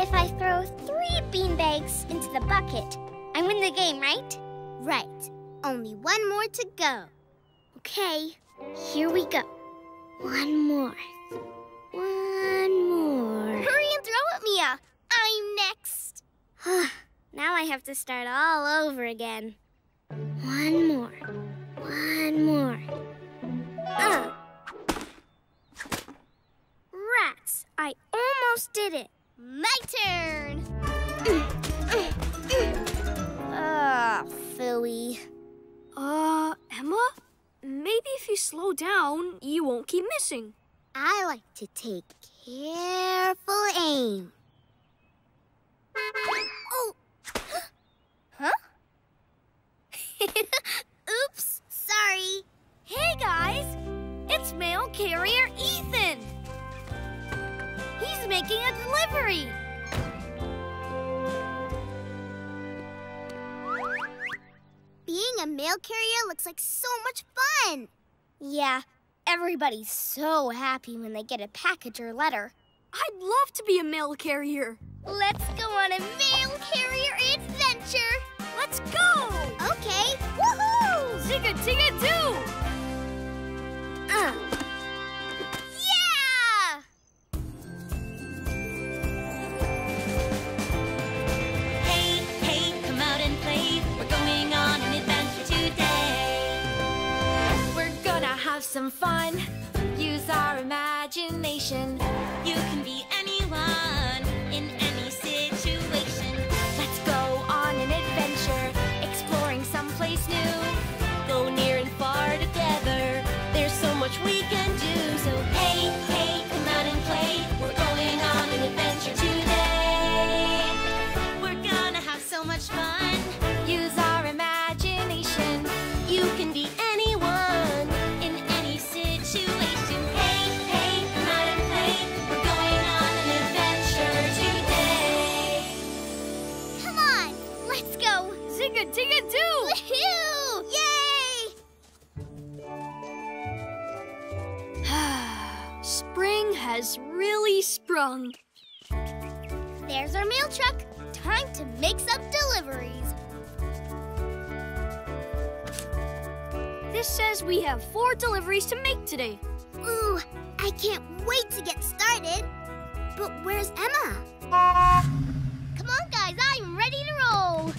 If I throw three beanbags into the bucket, I win the game, right? Right. Only one more to go. Okay, here we go. One more. One more. Hurry and throw it, Mia. I'm next. now I have to start all over again. One more. One more. Uh. Rats, I almost did it. My turn. Ah, phooey. Uh, Emma? Maybe if you slow down, you won't keep missing. I like to take careful aim. Oh! huh? Oops, sorry. Hey, guys! It's mail carrier Ethan! He's making a delivery! Being a mail carrier looks like so much fun. Yeah, everybody's so happy when they get a package or letter. I'd love to be a mail carrier. Let's go on a mail carrier adventure. Let's go! Okay, woohoo! Zigga digga doo! Uh. Have some fun. Use our imagination. Has really sprung. There's our mail truck. Time to make some deliveries. This says we have four deliveries to make today. Ooh, I can't wait to get started. But where's Emma? Come on, guys, I'm ready to roll.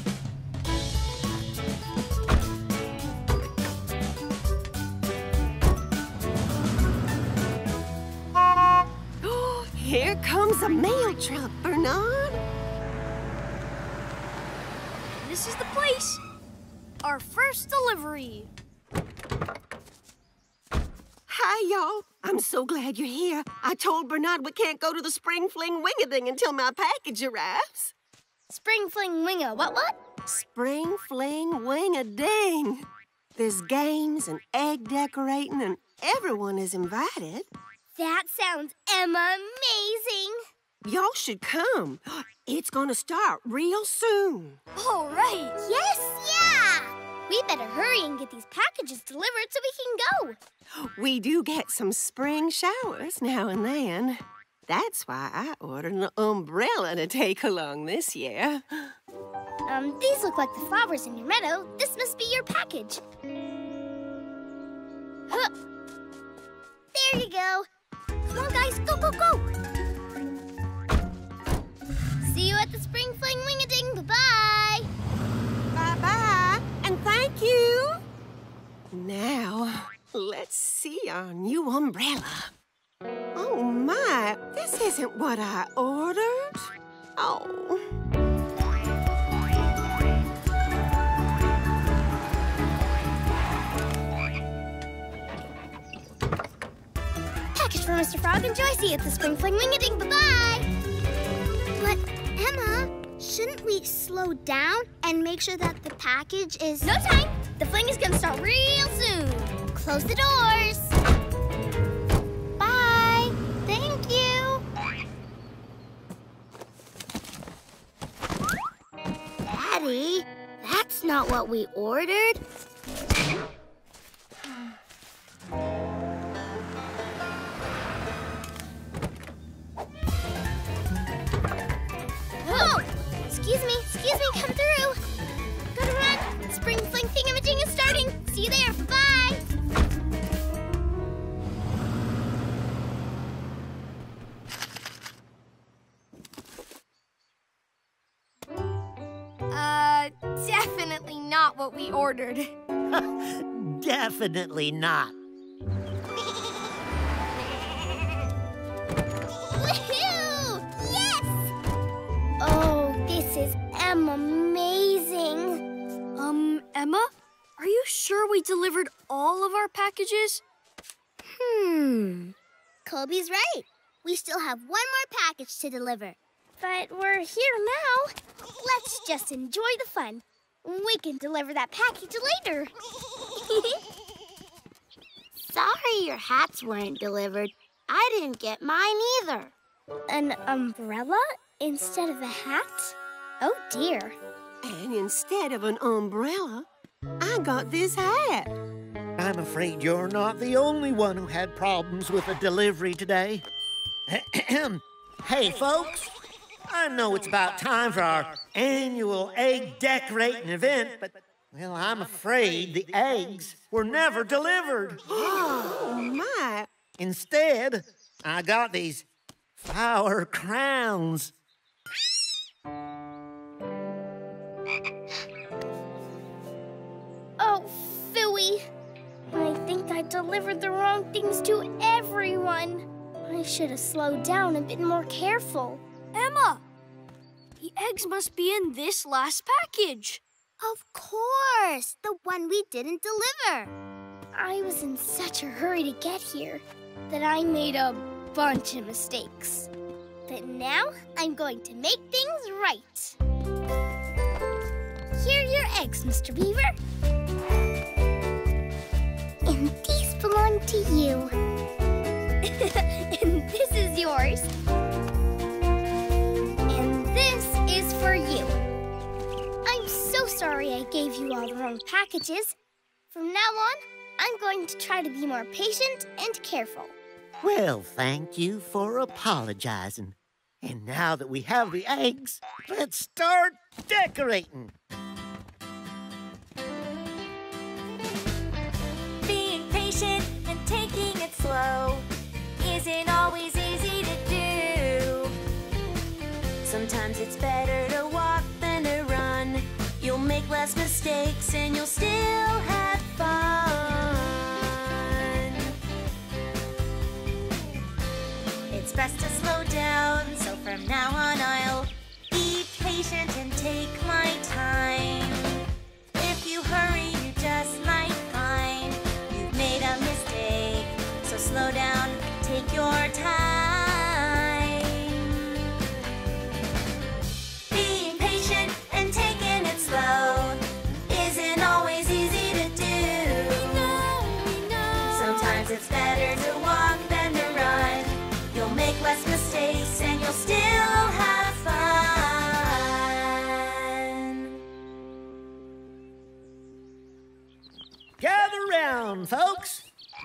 Here comes a mail truck, Bernard. This is the place. Our first delivery. Hi, y'all. I'm so glad you're here. I told Bernard we can't go to the Spring Fling Wingading until my package arrives. Spring fling winga, what what? Spring Fling Wingading. There's games and egg decorating, and everyone is invited. That sounds Emma amazing. Y'all should come. It's gonna start real soon. All right. Yes, yeah! We better hurry and get these packages delivered so we can go. We do get some spring showers now and then. That's why I ordered an umbrella to take along this year. Um, these look like the flowers in your meadow. This must be your package. Huh. There you go. Come on, guys, go, go, go. And Joycey at the Spring Fling Wingading. Bye-bye. But, Emma, shouldn't we slow down and make sure that the package is... No time. The fling is gonna start real soon. Close the doors. Bye. Thank you. Daddy, that's not what we ordered. Definitely not. Woohoo! Yes! Oh, this is amazing. Um, Emma, are you sure we delivered all of our packages? Hmm. Koby's right. We still have one more package to deliver. But we're here now. Let's just enjoy the fun. We can deliver that package later. Sorry your hats weren't delivered. I didn't get mine either. An umbrella instead of a hat? Oh dear. And instead of an umbrella, I got this hat. I'm afraid you're not the only one who had problems with a delivery today. hey, folks. I know it's about time for our annual egg decorating event, but, well, I'm afraid the eggs were never delivered. Oh, my. Instead, I got these flower crowns. Oh, Phooey. I think I delivered the wrong things to everyone. I should have slowed down and been more careful. Emma! The eggs must be in this last package. Of course, the one we didn't deliver. I was in such a hurry to get here that I made a bunch of mistakes. But now I'm going to make things right. Here are your eggs, Mr. Beaver. And these belong to you. and this is yours. And this is for you. I'm so sorry I gave you all the wrong packages. From now on, I'm going to try to be more patient and careful. Well, thank you for apologizing. And now that we have the eggs, let's start decorating. Being patient and taking it slow isn't always less mistakes and you'll still have fun. It's best to slow down, so from now on I'll be patient and take my time.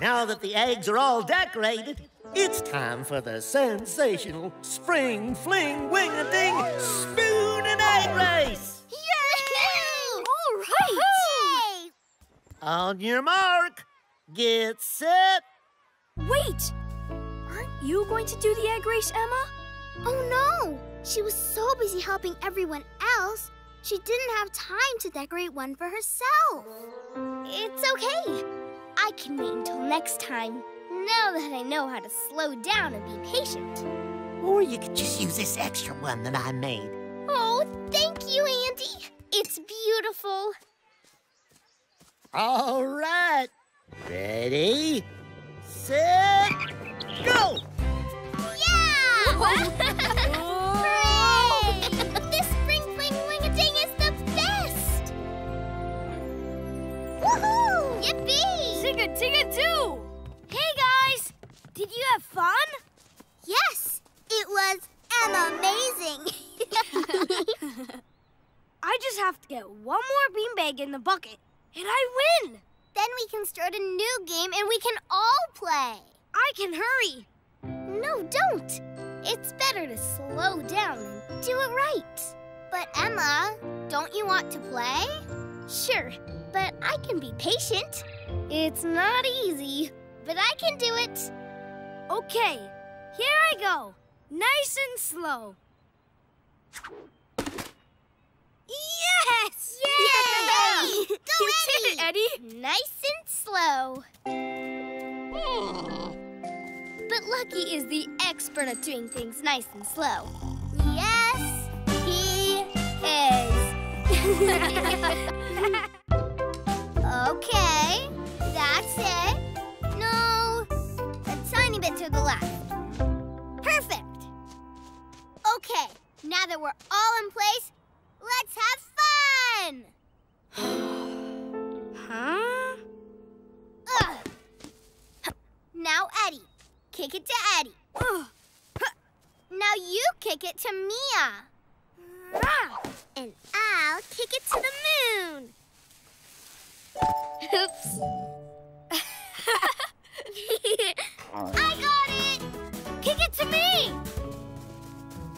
Now that the eggs are all decorated, it's time for the sensational spring fling wing a ding spoon and egg race. Yay! All right! Yay! On your mark, get set. Wait! Aren't you going to do the egg race, Emma? Oh no! She was so busy helping everyone else, she didn't have time to decorate one for herself. It's okay. I can wait until next time. Now that I know how to slow down and be patient. Or you could just use this extra one that I made. Oh, thank you, Andy. It's beautiful. All right. Ready, set, go. Yeah! Hooray! this spring fling wing-a-ding is the best! Woohoo! Yippee! Tinga tinga do! Hey guys! Did you have fun? Yes, it was amazing. I just have to get one more beanbag in the bucket, and I win! then we can start a new game and we can all play. I can hurry! No, don't. It's better to slow down and do it right. But Emma, don't you want to play? Sure, but I can be patient. It's not easy, but I can do it. Okay, here I go. Nice and slow. Yes! Yay! Go, you did it, Eddie. Nice and slow. But Lucky is the expert at doing things nice and slow. Yes, he is. Okay, that's it. No, a tiny bit to the left. Perfect. Okay, now that we're all in place, let's have fun! Huh? Ugh. Now, Eddie. Kick it to Eddie. Ugh. Now you kick it to Mia. And I'll kick it to the moon. Oops. I got it! Kick it to me!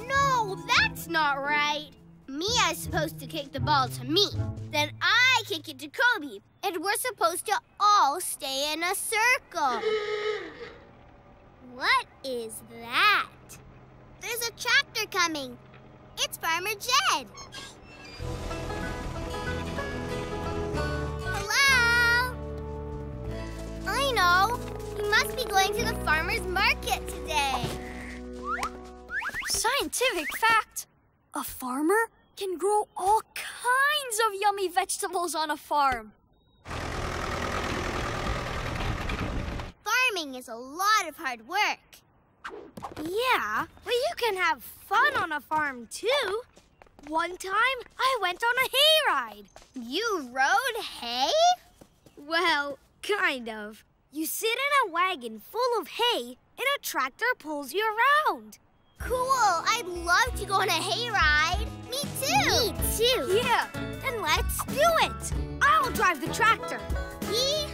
No, that's not right. Mia's supposed to kick the ball to me. Then I kick it to Koby. And we're supposed to all stay in a circle. What is that? There's a tractor coming. It's Farmer Jed. I know. He must be going to the farmer's market today. Scientific fact a farmer can grow all kinds of yummy vegetables on a farm. Farming is a lot of hard work. Yeah, but you can have fun on a farm too. One time I went on a hayride. You rode hay? Well, kind of. You sit in a wagon full of hay and a tractor pulls you around. Cool. I'd love to go on a hayride. Me too. Me too. Yeah, then let's do it. I'll drive the tractor. Yeehaw!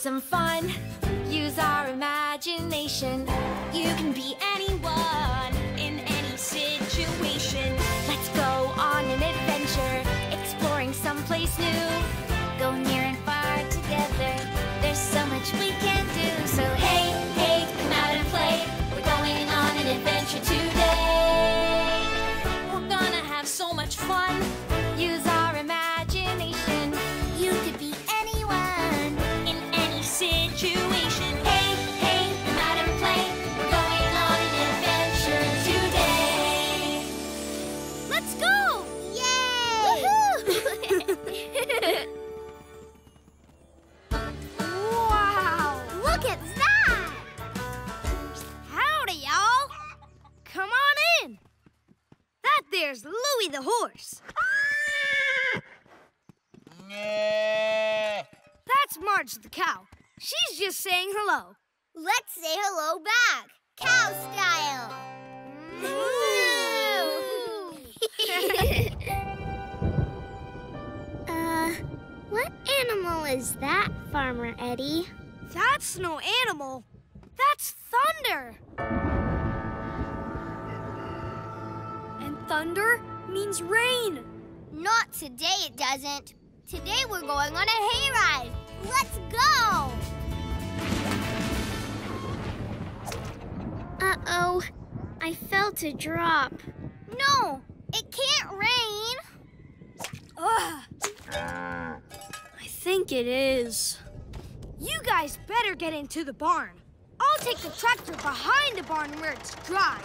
Some fun. Use our imagination. You can be anyone in any situation. Let's go on an adventure, exploring someplace new. Go near and far together. There's so much we can do. So hey, there's Louie the horse. That's Marge the cow. She's just saying hello. Let's say hello back. Cow style. uh, what animal is that, Farmer Eddie? That's no animal. That's thunder. Thunder means rain. Not today, it doesn't. Today we're going on a hayride. Let's go! Uh-oh. I felt a drop. No, it can't rain. Ugh. I think it is. You guys better get into the barn. I'll take the tractor behind the barn where it's dry.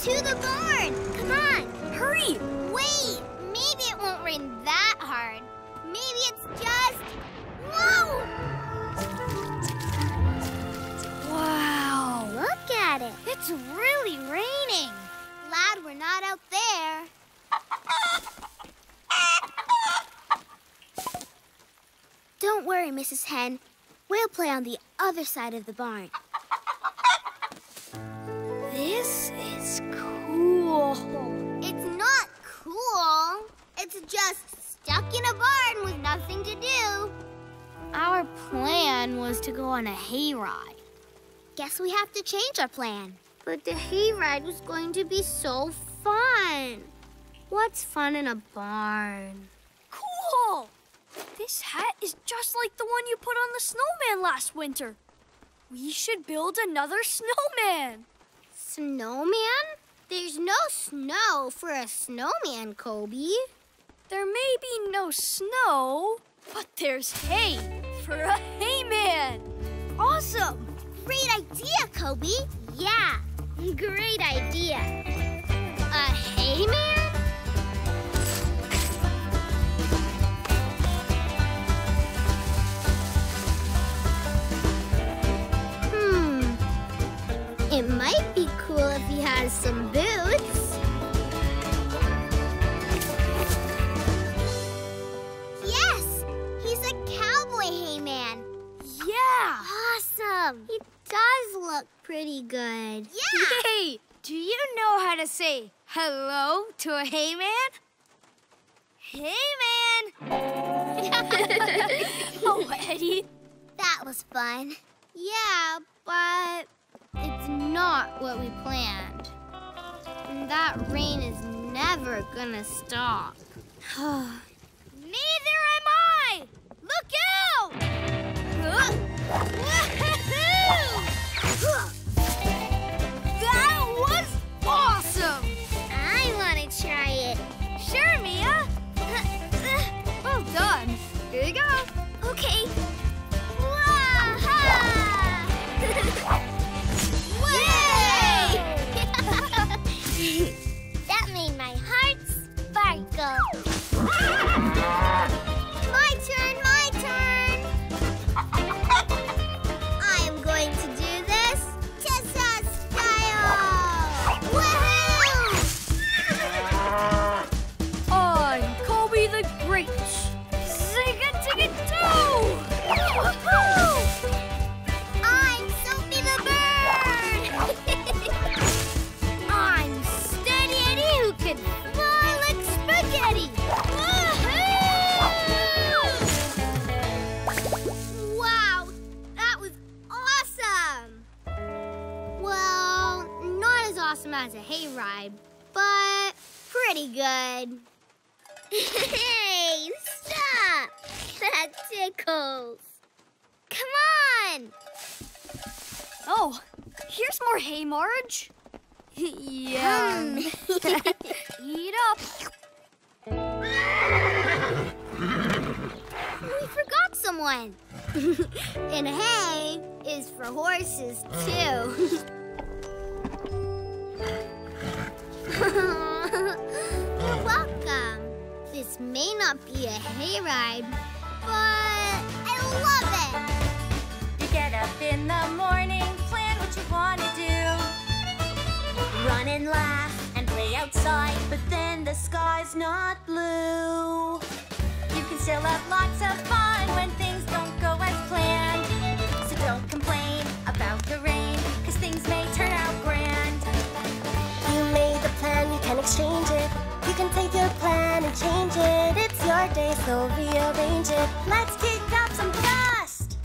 To the barn. Come on. Hurry! Wait, maybe it won't rain that hard. Maybe it's just. Whoa! Wow. Look at it. It's really raining. Glad we're not out there. Don't worry, Mrs. Hen. We'll play on the other side of the barn. This is cool. It's not cool. It's just stuck in a barn with nothing to do. Our plan was to go on a hayride. Guess we have to change our plan. But the hayride was going to be so fun. What's fun in a barn? Cool! This hat is just like the one you put on the snowman last winter. We should build another snowman. Snowman? There's no snow for a snowman, Koby. There may be no snow, but there's hay for a hayman. Awesome! Great idea, Koby. Yeah, great idea. A hayman? Some boots. Yes, he's a cowboy hayman. Yeah! Awesome. He does look pretty good. Yeah. Hey, do you know how to say hello to a hayman? Hayman! oh, Eddie. That was fun. Yeah, but it's not what we planned. And that rain is never gonna stop. Neither am I! Look out! That was awesome! I wanna try it. Sure, Mia. well done. Here you go. Okay. Sparkle. As a hayride, but pretty good. hey, stop! That tickles. Come on! Oh, here's more hay, Marge. Yum. Hmm. Eat up. We forgot someone. and hay is for horses, too. You're welcome. This may not be a hayride, but I love it. You get up in the morning, plan what you want to do. Run and laugh and play outside, but then the sky's not blue. You can still have lots of fun when things don't go as planned. So don't complain can exchange it. You can take your plan and change it. It's your day, so rearrange it. Let's kick up some dust!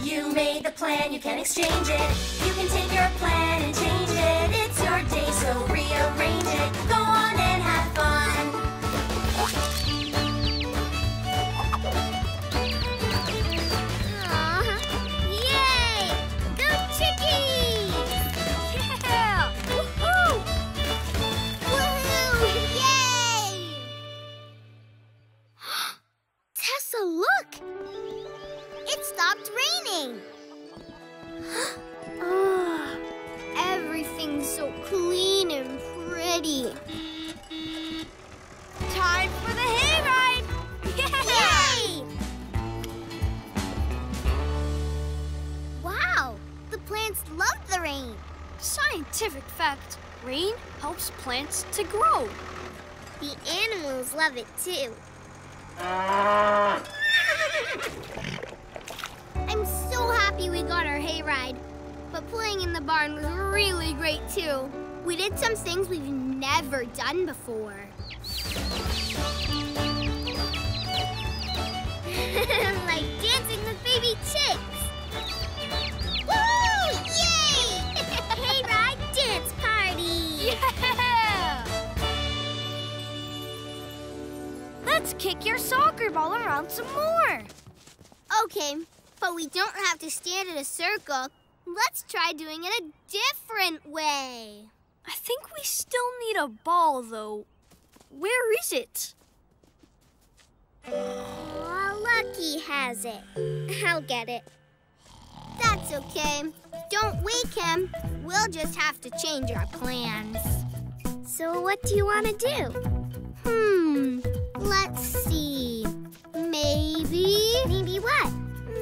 You made the plan, you can exchange it. You can take your plan and change it. It's your day, so rearrange it. Go Look! It stopped raining. Ah, everything's so clean and pretty. Time for the hayride! Yay! Wow! The plants love the rain. Scientific fact rain helps plants to grow. The animals love it too. I'm so happy we got our hayride. But playing in the barn was really great too. We did some things we've never done before. Let's kick your soccer ball around some more. Okay, but we don't have to stand in a circle. Let's try doing it a different way. I think we still need a ball, though. Where is it? Aw, Lucky has it. I'll get it. That's okay. Don't wake him. We'll just have to change our plans. So what do you want to do? Let's see. Maybe... Maybe what?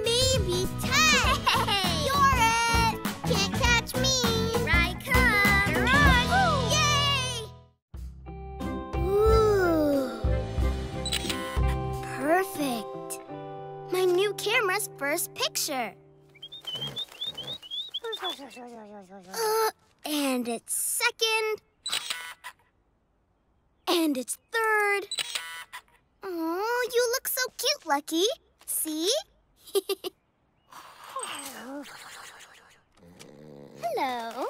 Maybe! Hey! You're it! Can't catch me! Here I come! You're on! Yay! Ooh. Perfect. My new camera's first picture. Uh, and it's second. And it's third. Oh, you look so cute, Lucky. See? Hello. Hello.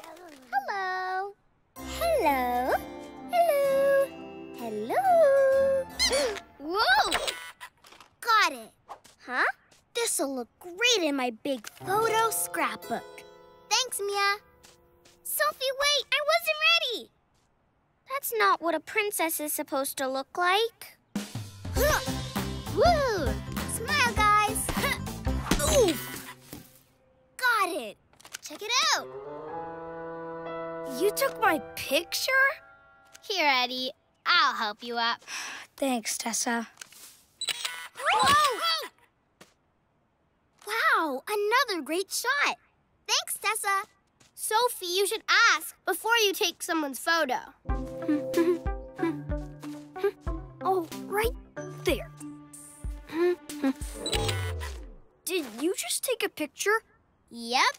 Hello. Hello. Hello. Whoa! Got it. Huh? This'll look great in my big photo scrapbook. Thanks, Mia. Sophie, wait! I wasn't ready! That's not what a princess is supposed to look like. Woo! Smile, guys! Oof! Got it! Check it out! You took my picture? Here, Eddie. I'll help you up. Thanks, Tessa. Whoa! Wow, another great shot. Thanks, Tessa. Sophie, you should ask before you take someone's photo. Oh, right there. Did you just take a picture? Yep.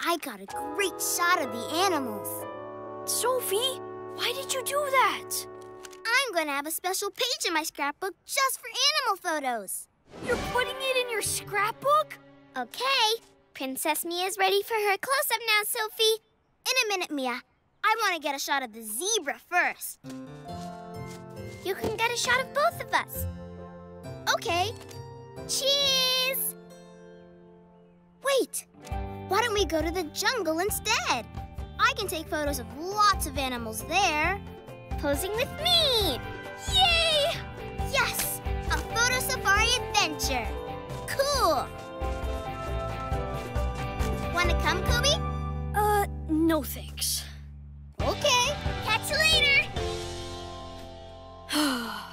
I got a great shot of the animals. Sophie, why did you do that? I'm going to have a special page in my scrapbook just for animal photos. You're putting it in your scrapbook? Okay. Princess Mia's ready for her close-up now, Sophie. In a minute, Mia. I want to get a shot of the zebra first. You can get a shot of both of us. Okay. Cheese! Wait. Why don't we go to the jungle instead? I can take photos of lots of animals there. Posing with me! Yay! Yes! A photo safari adventure! Cool! Wanna come, Koby? Uh, no thanks. Okay. Catch you later!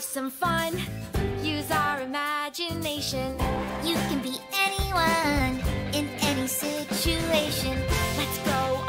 have some fun. Use our imagination. You can be anyone in any situation. Let's go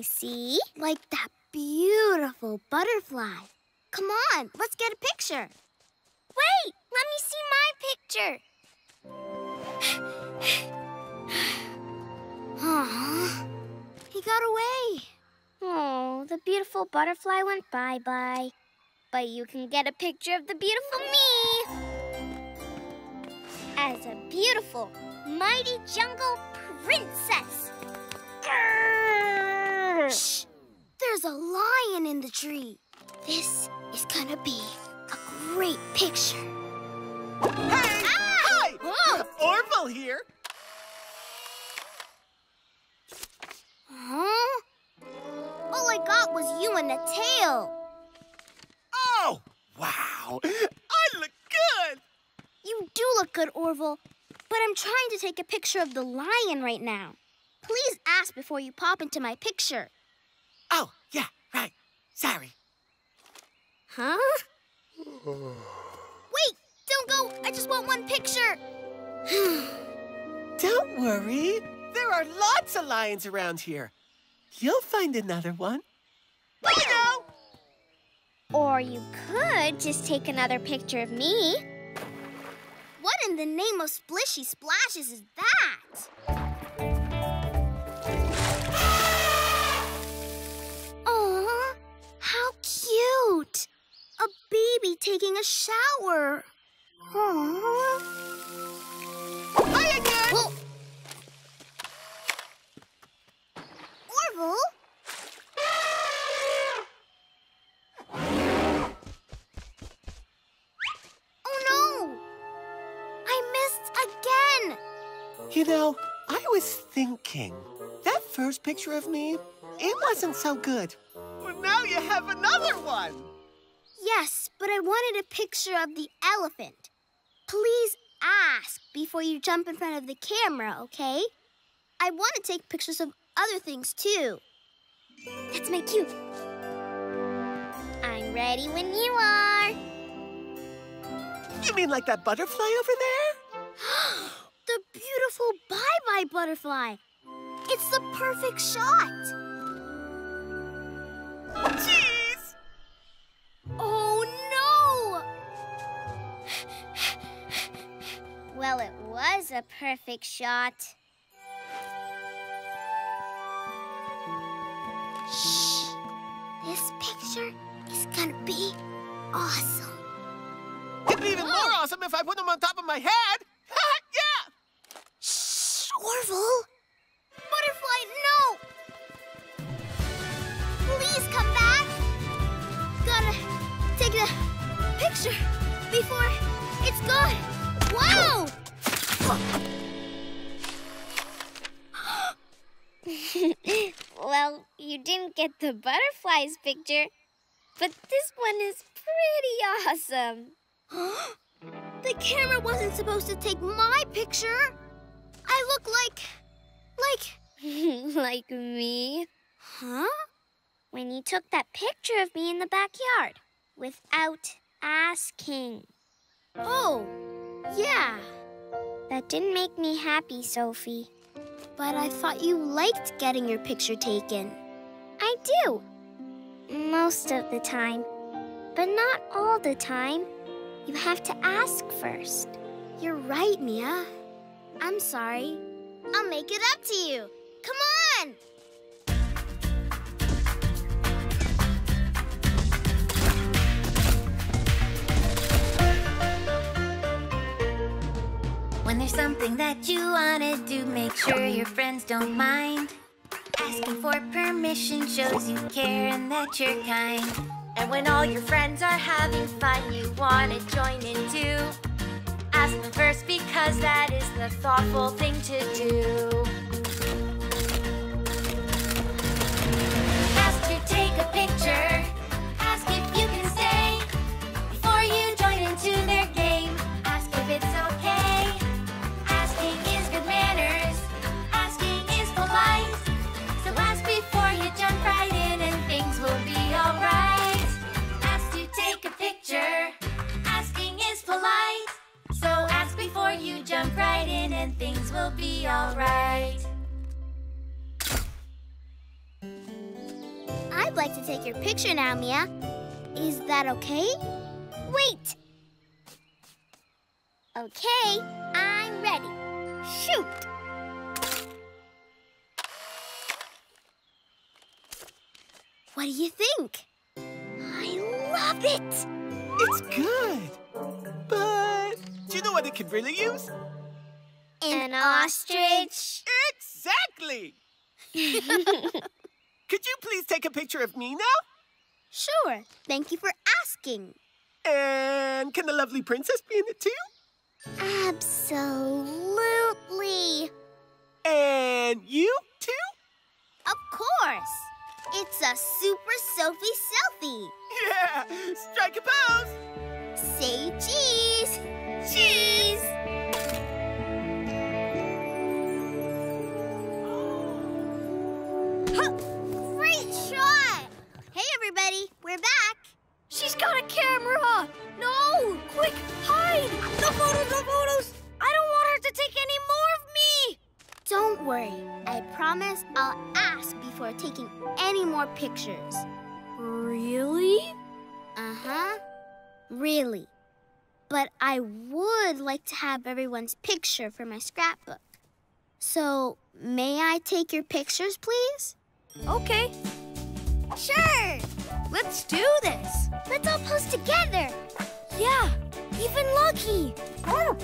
I see? Like that beautiful butterfly. Come on, let's get a picture. Wait, let me see my picture. Aw, he got away. Oh, the beautiful butterfly went bye-bye. But you can get a picture of the beautiful me. As a beautiful, mighty jungle princess. Shh! There's a lion in the tree. This is gonna be a great picture. Hey! Ah! Hi! Whoa! Orville here. Huh? Oh my thought was you and the tail. Oh, wow. I look good. You do look good, Orville. But I'm trying to take a picture of the lion right now. Please ask before you pop into my picture. Oh, yeah, right. Sorry. Huh? Wait! Don't go! I just want one picture! Don't worry. There are lots of lions around here. You'll find another one. Now! Or you could just take another picture of me. What in the name of Splishy Splashes is that? Cute! A baby taking a shower. Aww. Hi again! Whoa. Orville? Oh no! I missed again! You know, I was thinking, that first picture of me, it wasn't so good. Now you have another one. Yes, but I wanted a picture of the elephant. Please ask before you jump in front of the camera, okay? I want to take pictures of other things too. That's my cue. I'm ready when you are. You mean like that butterfly over there? the beautiful bye-bye butterfly. It's the perfect shot. Jeez! Oh no! well, it was a perfect shot. Shh! This picture is gonna be awesome. It'd be even more oh! awesome if I put them on top of my head. yeah! Shh, Orville! The picture before it's gone. Wow! well, you didn't get the butterflies picture, but this one is pretty awesome. the camera wasn't supposed to take my picture. I look like. like. like me? Huh? When you took that picture of me in the backyard without asking. Oh, yeah. That didn't make me happy, Sophie. But I thought you liked getting your picture taken. I do. Most of the time. But not all the time. You have to ask first. You're right, Mia. I'm sorry. I'll make it up to you. Come on! When there's something that you wanna do, make sure your friends don't mind. Asking for permission shows you care and that you're kind. And when all your friends are having fun, you wanna join in too. Ask them first because that is the thoughtful thing to do. Ask to take a picture. Ask if you can stay before you join into their game. Ask you jump right in and things will be alright. I'd like to take your picture now, Mia. Is that okay? Wait! Okay, I'm ready. Shoot! What do you think? I love it! It's good. But do you know what it could really use? An ostrich? Exactly! Could you please take a picture of me now? Sure. Thank you for asking. And can the lovely princess be in it too? Absolutely. And you too? Of course. It's a Super Sophie selfie. Yeah! Strike a pose! Say cheese. Cheese. Great shot! Hey, everybody, we're back. She's got a camera! No! Quick, hide! No photos, no photos! I don't want her to take any more of me! Don't worry. I promise I'll ask before taking any more pictures. Really? Uh-huh. Really. But I would like to have everyone's picture for my scrapbook. So, may I take your pictures, please? Okay. Sure. Let's do this. Let's all pose together. Yeah, even Lucky. Oh.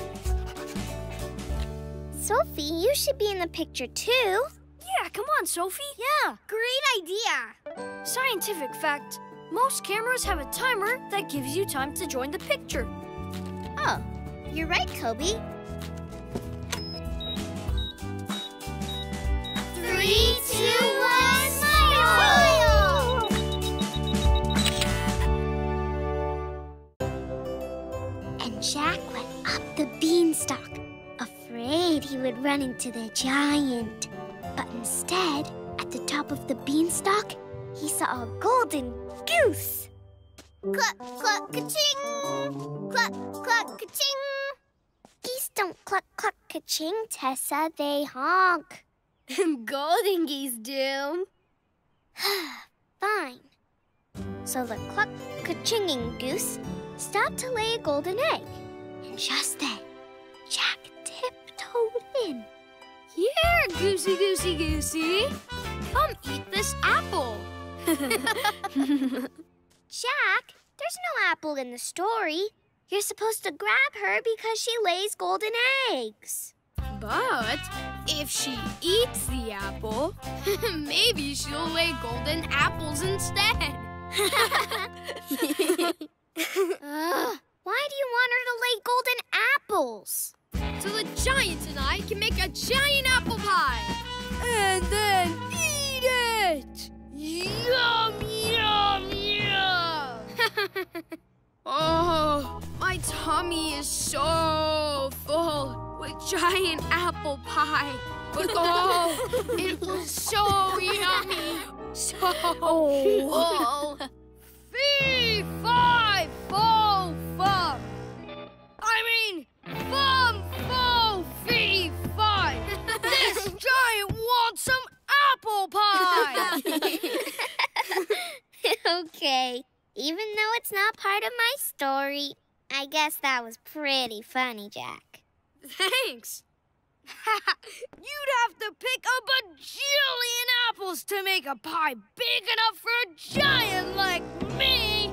Sophie, you should be in the picture too. Yeah, come on, Sophie. Yeah, great idea. Scientific fact. Most cameras have a timer that gives you time to join the picture. Oh, you're right, Koby. Three, two, one, smile! And Jack went up the beanstalk, afraid he would run into the giant. But instead, at the top of the beanstalk, he saw a golden goose. Cluck, cluck, ka-ching! Cluck, cluck, ka-ching! Geese don't cluck, cluck, ka-ching, Tessa. They honk. Golden geese do. Fine. So the cluck, ka-chinging goose stopped to lay a golden egg. And just then, Jack tiptoed in. Here, goosey, goosey, goosey. Come eat this apple. Jack, there's no apple in the story. You're supposed to grab her because she lays golden eggs. But if she eats the apple, maybe she'll lay golden apples instead. Ugh, why do you want her to lay golden apples? so the giant and I can make a giant apple pie. And then eat it! Yum, yum, yum! oh, my tummy is so full with giant apple pie. Oh, it was so yummy. So oh. full. Fee, fi, fo, fum. I mean, fum, fo, fee, fi. This giant wants some apple pie. okay, even though it's not part of my story, I guess that was pretty funny, Jack. Thanks. You'd have to pick a bajillion apples to make a pie big enough for a giant like me.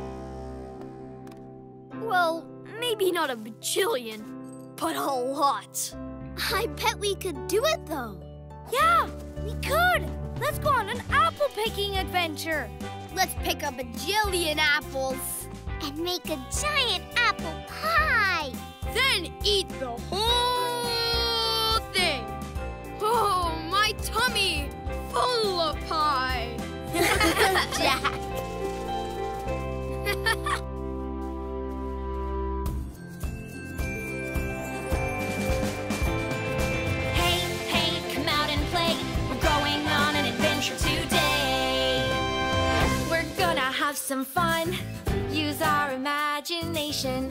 Well, maybe not a bajillion, but a lot. I bet we could do it, though. Yeah, we could. Let's go on an apple picking adventure. Let's pick up a bajillion apples. And make a giant apple pie. Then eat the whole thing. Oh, my tummy full of pie. Jack. have some fun. Use our imagination.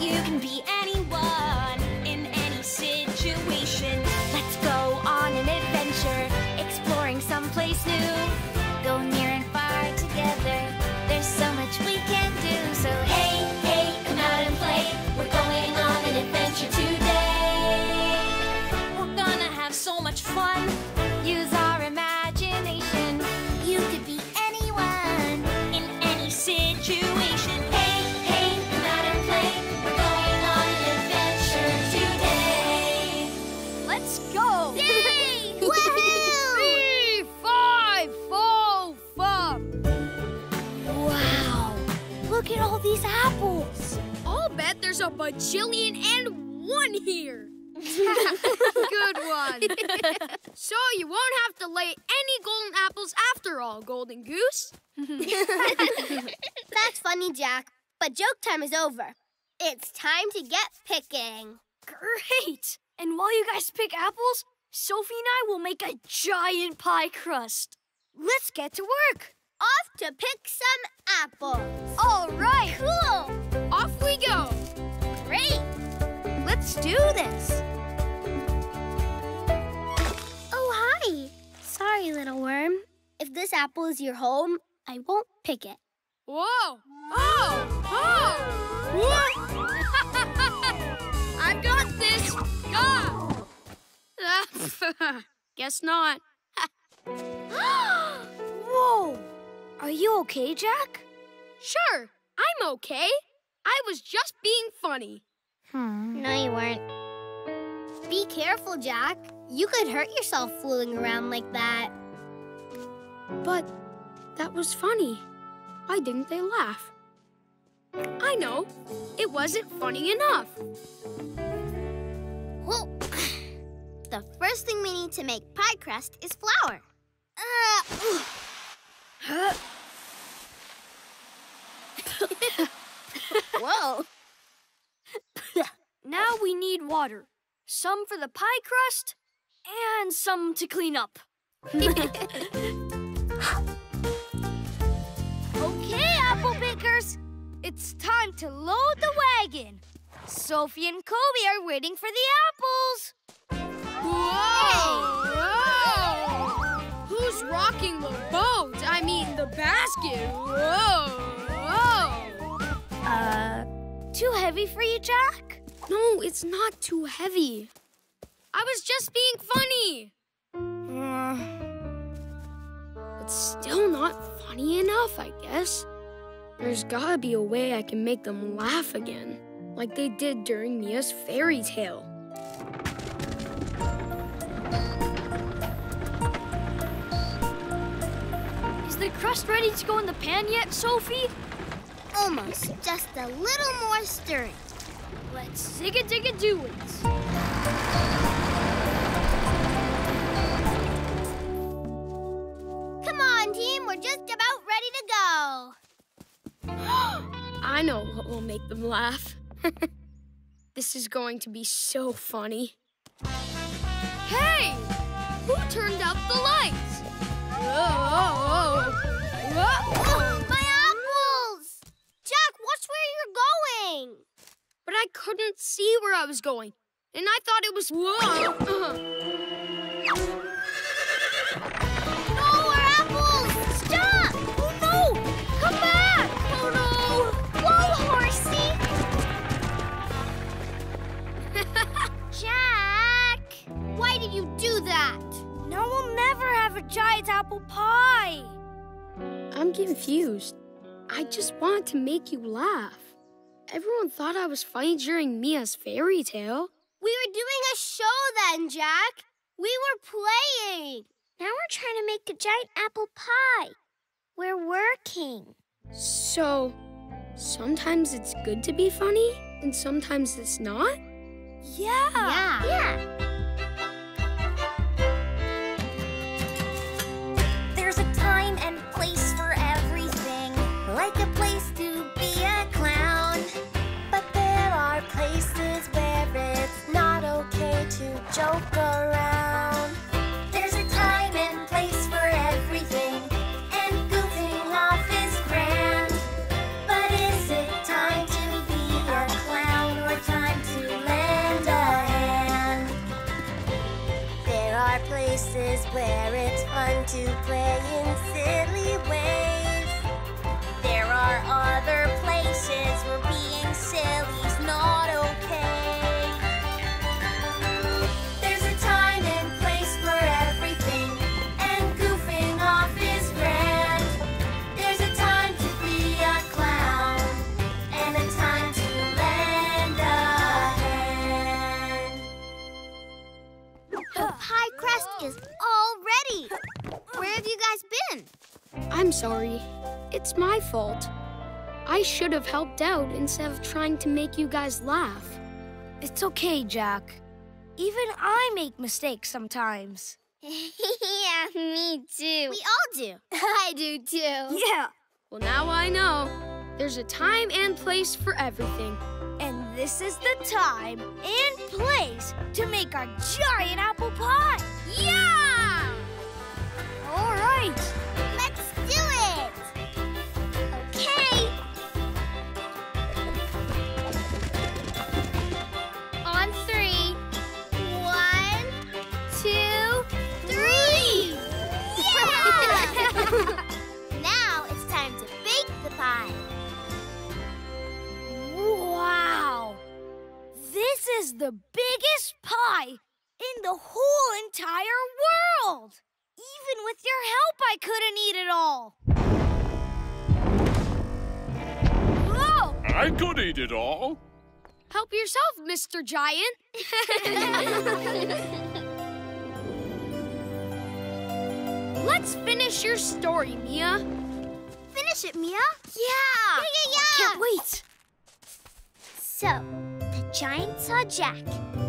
You can be anyone in any situation. Let's go on an adventure, exploring someplace new. There's a bajillion and one here. Good one. so you won't have to lay any golden apples after all, Golden Goose. That's funny, Jack. But joke time is over. It's time to get picking. Great! And while you guys pick apples, Sophie and I will make a giant pie crust. Let's get to work. Off to pick some apples. All right. Let's do this. Oh, hi. Sorry, little worm. If this apple is your home, I won't pick it. Whoa! Oh! Oh! What? I've got this. Ah! Guess not. Whoa! Are you okay, Jack? Sure, I'm okay. I was just being funny. No, you weren't. Be careful, Jack. You could hurt yourself fooling around like that. But that was funny. Why didn't they laugh? I know. It wasn't funny enough. Well, the first thing we need to make pie crust is flour. Uh, whoa. Now we need water. Some for the pie crust and some to clean up. okay, apple pickers. It's time to load the wagon. Sophie and Koby are waiting for the apples. Whoa! Whoa! Who's rocking the boat? I mean, the basket. Whoa! Whoa! Uh, too heavy for you, Jack? No, it's not too heavy. I was just being funny. Uh, it's still not funny enough, I guess. There's gotta be a way I can make them laugh again, like they did during Mia's fairy tale. Is the crust ready to go in the pan yet, Sophie? Almost. Just a little more stirring. Let's zig a dig a do it. Come on, team. We're just about ready to go. I know what will make them laugh. this is going to be so funny. Hey! Who turned out the lights? Whoa! Oh, my apples! Jack, watch where you're going. But I couldn't see where I was going, and I thought it was whoa. Uh-huh. No, our apples! Stop! Oh, no! Come back! Oh, no! Whoa, horsey! Jack! Why did you do that? Now we'll never have a giant apple pie. I'm confused. I just wanted to make you laugh. Everyone thought I was funny during Mia's fairy tale. We were doing a show then, Jack. We were playing. Now we're trying to make a giant apple pie. We're working. So, sometimes it's good to be funny, and sometimes it's not? Yeah. Yeah. Yeah. There's a time and place for everything, like a place to places where it's not okay to joke around. There's a time and place for everything, and goofing off is grand. But is it time to be a clown or time to lend a hand? There are places where it's fun to play in silly ways. Sorry. It's my fault. I should have helped out instead of trying to make you guys laugh. It's okay, Jack. Even I make mistakes sometimes. yeah, me too. We all do. I do too. Yeah. Well, now I know. There's a time and place for everything. And this is the time and place to make our giant apple pie. Yeah! All right. Is the biggest pie in the whole entire world! Even with your help, I couldn't eat it all! Whoa! I could eat it all. Help yourself, Mr. Giant! Let's finish your story, Mia. Finish it, Mia. Yeah! Yeah, yeah, yeah. Can't wait! So, the giant saw Jack,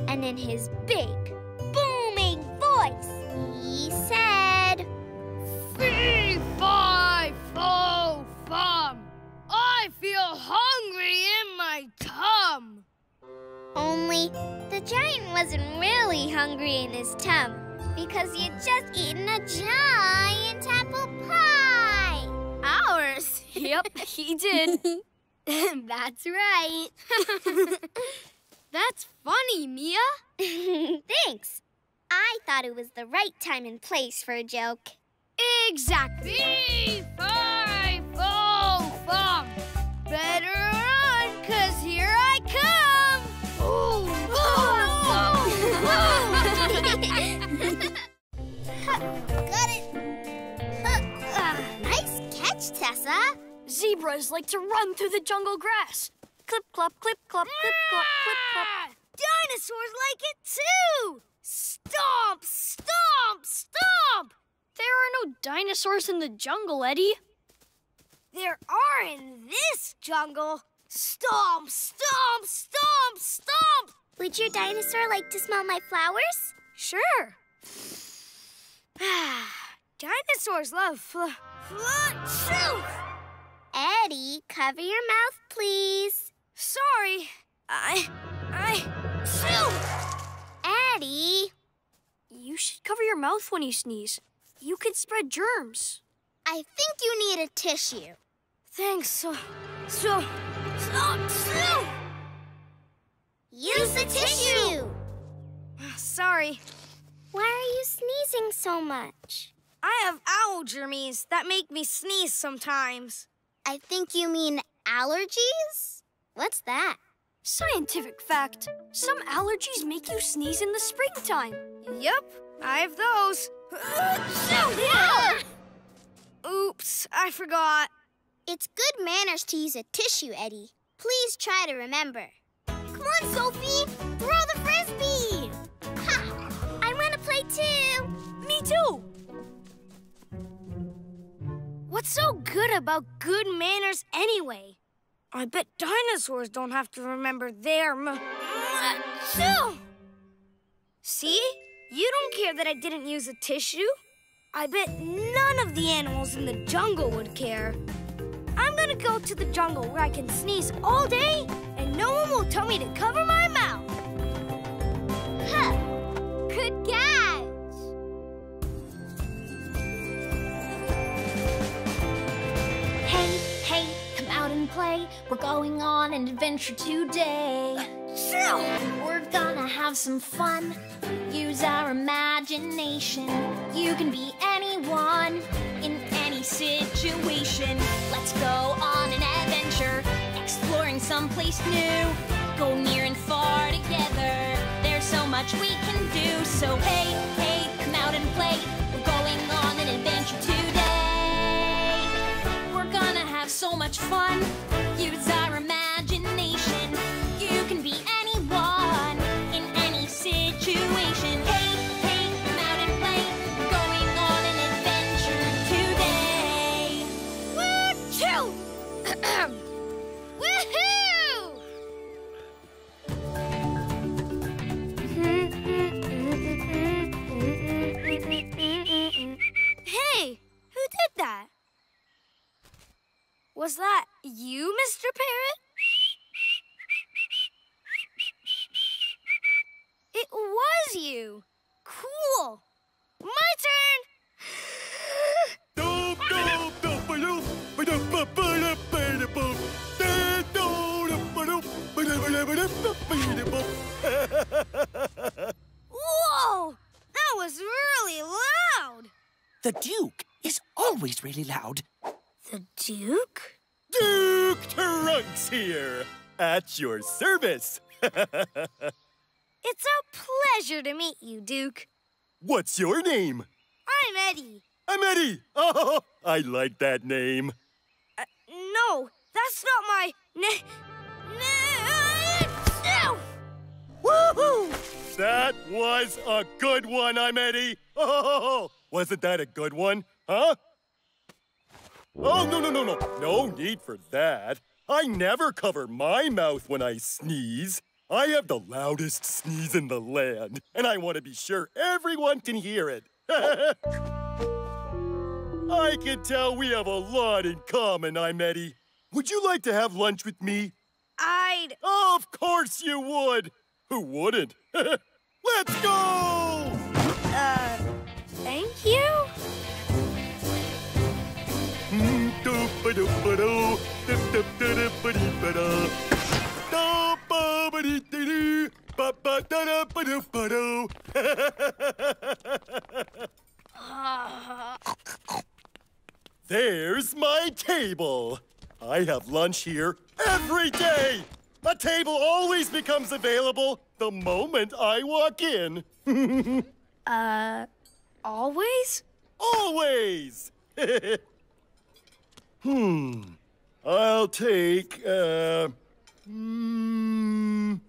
and in his big, booming voice, he said, Fee, fi, fo, fum. I feel hungry in my tum. Only the giant wasn't really hungry in his tum because he had just eaten a giant apple pie. Ours? Yep, he did. That's right. That's funny, Mia. Thanks. I thought it was the right time and place for a joke. Exactly. Fee, fi, fo, fum. Better run, cause here I come. Ooh, Got it. Ah, nice catch, Tessa. Zebras like to run through the jungle grass. Clip, clop, clip, clop, clip, clop, clip, clop. Dinosaurs like it too! Stomp, stomp, stomp! There are no dinosaurs in the jungle, Eddie. There are in this jungle. Stomp, stomp, stomp, stomp! Would your dinosaur like to smell my flowers? Sure. Dinosaurs love fl- fl- soup. Eddie, cover your mouth, please. Sorry. I. I. Soup! Eddie, You should cover your mouth when you sneeze. You could spread germs. I think you need a tissue. Thanks. So. So. So. so. Use the tissue. Ah, sorry. Why are you sneezing so much? I have owl germs that make me sneeze sometimes. I think you mean allergies? What's that? Scientific fact some allergies make you sneeze in the springtime. Yep, I have those. Oops, I forgot. It's good manners to use a tissue, Eddie. Please try to remember. Come on, Sophie! Throw the frisbee! Ha! I want to play too! Me too. What's so good about good manners anyway? I bet dinosaurs don't have to remember their m- Achoo! See? You don't care that I didn't use a tissue. I bet none of the animals in the jungle would care. I'm gonna go to the jungle where I can sneeze all day and no one will tell me to cover my mouth. Huh. Play. We're going on an adventure today. We're gonna have some fun. Use our imagination. You can be anyone in any situation. Let's go on an adventure, exploring someplace new. Go near and far together. There's so much we can do. So hey, hey, come out and play. so much fun. Use our imagination. You can be anyone in any situation. Hey, hey, come out and play. Going on an adventure today. Woo-choo! Woohoo! hey, who did that? Was that you, Mr. Parrot? It was you. Cool. My turn. Whoa! That was really loud. The Duke is always really loud. The Duke? Duke Trunks here, at your service. It's a pleasure to meet you, Duke. What's your name? I'm Eddie. I'm Eddie. Oh, I like that name. Uh, no, that's not my na- na- no! Woohoo! That was a good one, I'm Eddie. Oh, wasn't that a good one? Huh? Oh, no, no, no, no. No need for that. I never cover my mouth when I sneeze. I have the loudest sneeze in the land, and I want to be sure everyone can hear it. I can tell we have a lot in common, I'm Eddie. Would you like to have lunch with me? I'd. Of course you would. Who wouldn't? Let's go! Uh, thank you? There's my table. I have lunch here every day. A table always becomes available the moment I walk in. uh, always? Always! hmm. I'll take, uh, mm,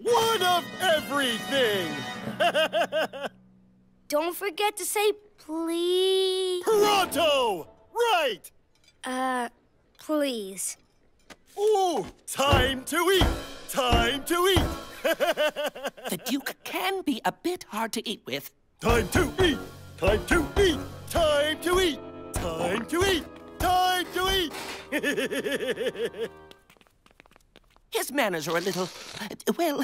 one of everything! Don't forget to say please. Pronto! Right! Uh, please. Ooh, time to eat! Time to eat! the Duke can be a bit hard to eat with. Time to eat! Time to eat! Time to eat! Time to eat! Time to eat! His manners are a little, well,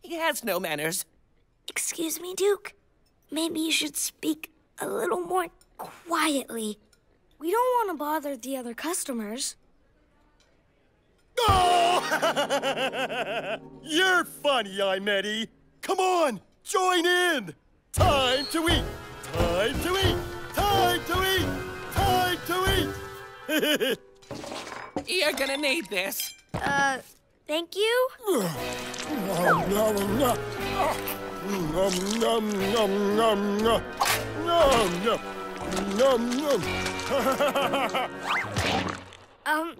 he has no manners. Excuse me, Duke. Maybe you should speak a little more quietly. We don't want to bother the other customers. Oh! You're funny, I'm Eddie. Come on, join in. Time to eat. Time to eat. Time to eat. Time to eat. You're gonna need this. Uh, thank you. um,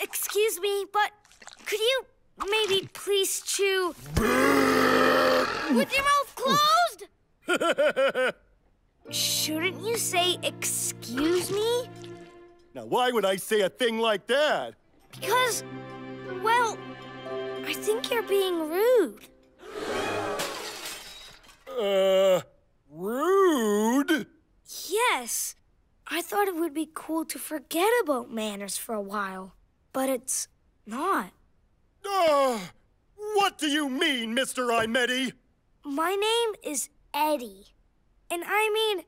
excuse me, but could you maybe please chew with your mouth closed? Shouldn't you say excuse me? Now, why would I say a thing like that? Because, well, I think you're being rude. Uh, rude? Yes. I thought it would be cool to forget about manners for a while, but it's not. Uh, what do you mean, Mr. Imedi? My name is Eddie. And I mean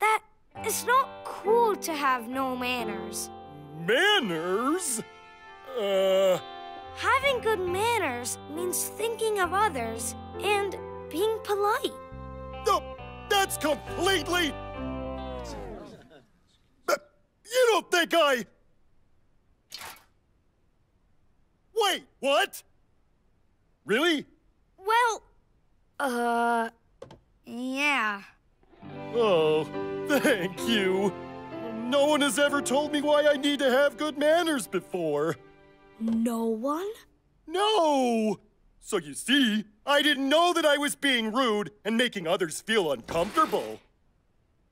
that it's not cool to have no manners. Manners? Uh. Having good manners means thinking of others and being polite. No, that's completely. You don't think I. Wait, what? Really? Well, uh, yeah. Oh, thank you. No one has ever told me why I need to have good manners before. No one? No! So you see, I didn't know that I was being rude and making others feel uncomfortable.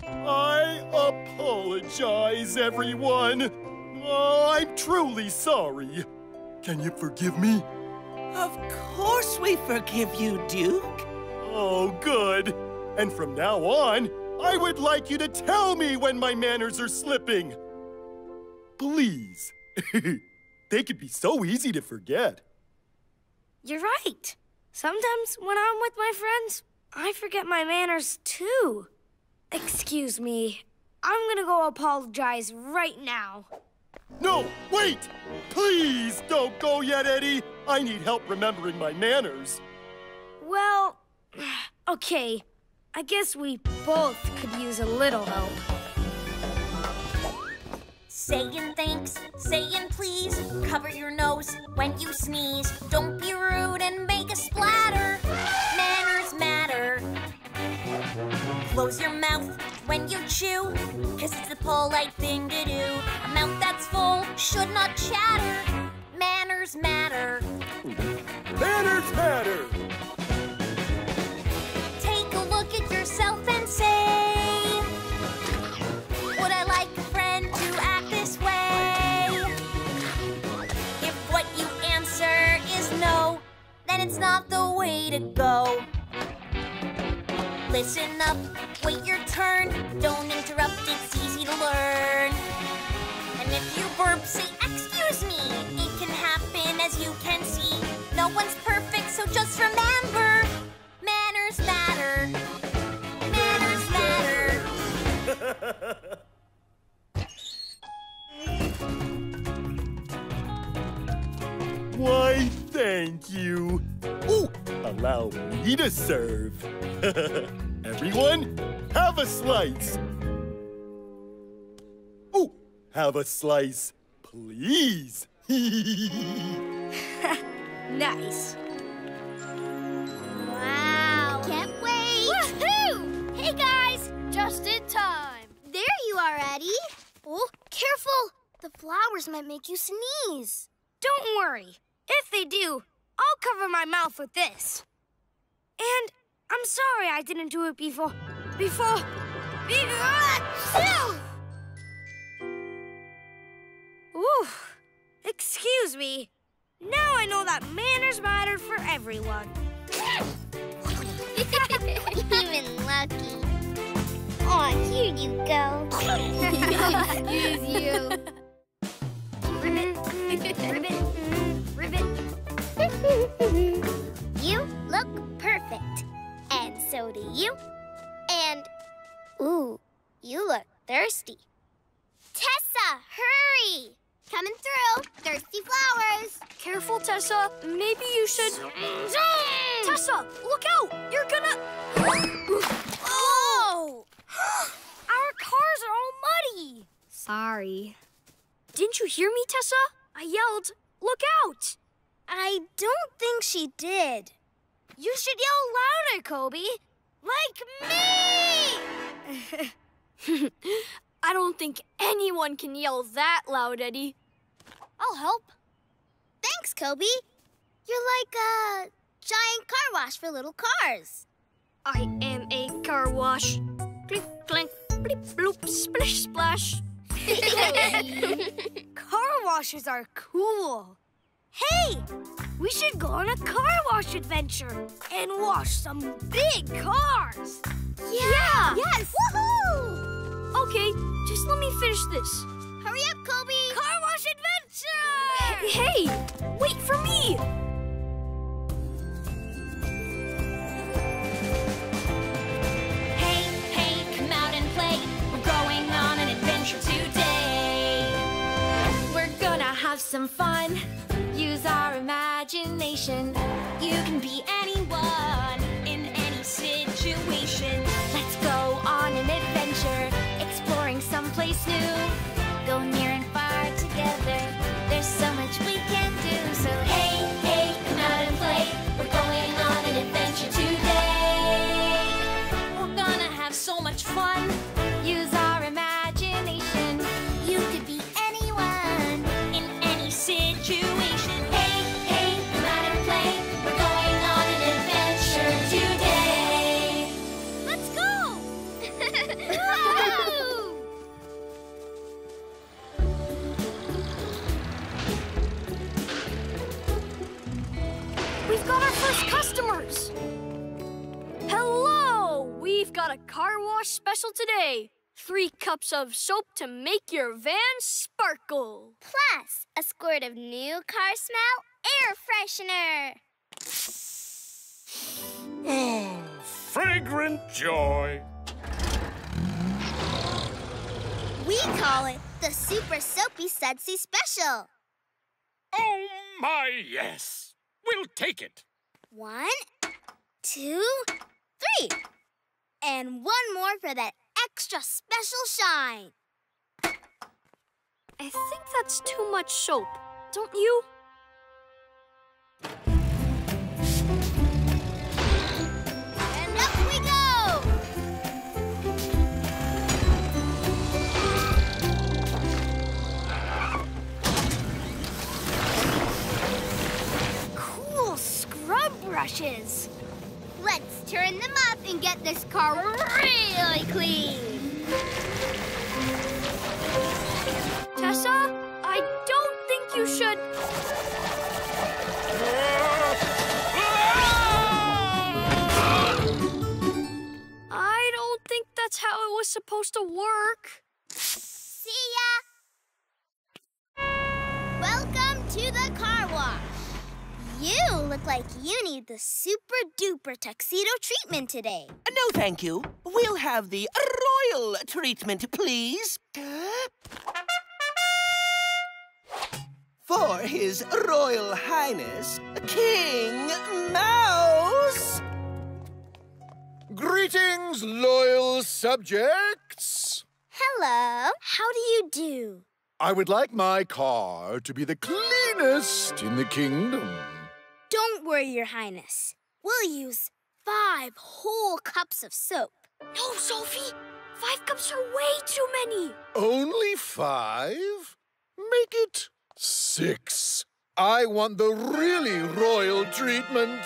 I apologize, everyone. Oh, I'm truly sorry. Can you forgive me? Of course we forgive you, Duke. Oh, good. And from now on, I would like you to tell me when my manners are slipping. Please. they could be so easy to forget. You're right. Sometimes when I'm with my friends, I forget my manners too. Excuse me. I'm gonna go apologize right now. No, wait! Please don't go yet, Eddie. I need help remembering my manners. Well, okay. I guess we both could use a little help. Saying thanks, saying please, cover your nose when you sneeze. Don't be rude and make a splatter. Manners matter. Close your mouth when you chew, cause it's the polite thing to do. A mouth that's full should not chatter. Manners matter. Manners matter. Then it's not the way to go. Listen up, wait your turn, don't interrupt, it's easy to learn. And if you burp, say, Excuse me, it can happen as you can see. No one's perfect, so just remember allow me to serve. Everyone, have a slice. Ooh, have a slice, please. Nice. Wow. Can't wait. Woohoo! Hey, guys! Just in time. There you are, Eddie. Oh, careful! The flowers might make you sneeze. Don't worry. If they do, I'll cover my mouth with this. And I'm sorry I didn't do it before. Before. Before. Ooh. Excuse me. Now I know that manners matter for everyone. Even lucky. Aw, here you go. Excuse you. Ribbit. Ribbit. Ribbit. you look perfect. And so do you. And, ooh, you look thirsty. Tessa, hurry! Coming through. Thirsty flowers. Careful, Tessa. Maybe you should. Tessa, look out! You're gonna. oh! Our cars are all muddy. Sorry. Didn't you hear me, Tessa? I yelled, "Look out!" I don't think she did. You should yell louder, Koby. Like me! I don't think anyone can yell that loud, Eddie. I'll help. Thanks, Koby. You're like a giant car wash for little cars. I am a car wash. Clink, clink, bleep, bloop, splish, splash. car washes are cool. Hey, we should go on a car wash adventure and wash some big cars. Yeah. Yes. Woohoo! Okay, just let me finish this. Hurry up, Koby. Car wash adventure! Hey, wait for me! Hey, hey, come out and play. We're going on an adventure today. We're gonna have some fun. Use our imagination. You can be anyone in any situation. Let's go on an adventure, exploring someplace new. Go near got a car wash special today. three cups of soap to make your van sparkle. Plus, a squirt of new car smell air freshener. Oh, fragrant joy. We call it the Super Soapy Sudsy Special. Oh, my, yes. We'll take it. One, two, three. And one more for that extra special shine. I think that's too much soap, don't you? And up we go! Cool scrub brushes. Let's turn them up and get this car really clean. Tessa, I don't think you should. I don't think that's how it was supposed to work. See ya! Welcome You look like you need the super duper tuxedo treatment today. Uh, no, thank you. We'll have the royal treatment, please. For His Royal Highness, King Mouse. Greetings, loyal subjects. Hello. How do you do? I would like my car to be the cleanest in the kingdom. Don't worry, Your Highness. We'll use five whole cups of soap. No, Sophie! Five cups are way too many. Only five? Make it six. I want the really royal treatment.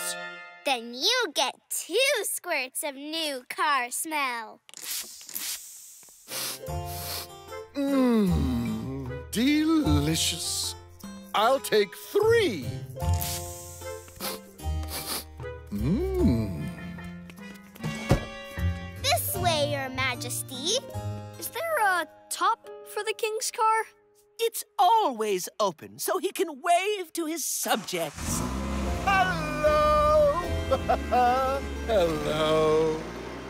Then you get two squirts of new car smell. Mmm, delicious. I'll take three. Majesty. Is there a top for the king's car? It's always open so he can wave to his subjects. Hello. Hello.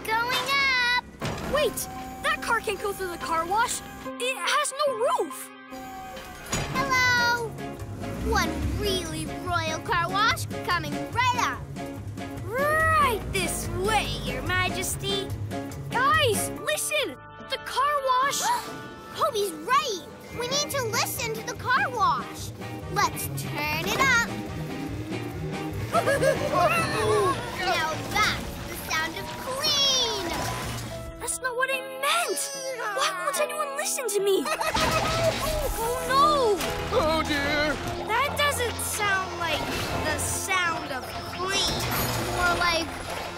Going up. Wait, that car can't go through the car wash. It has no roof. Hello. One really royal car wash coming right up. Right this way, Your Majesty. Guys, listen! The car wash. Koby's right. We need to listen to the car wash. Let's turn it up. now that's the sound of clean. That's not what I meant. Why won't anyone listen to me? oh no! Oh dear. That doesn't sound like the sound of clean. More like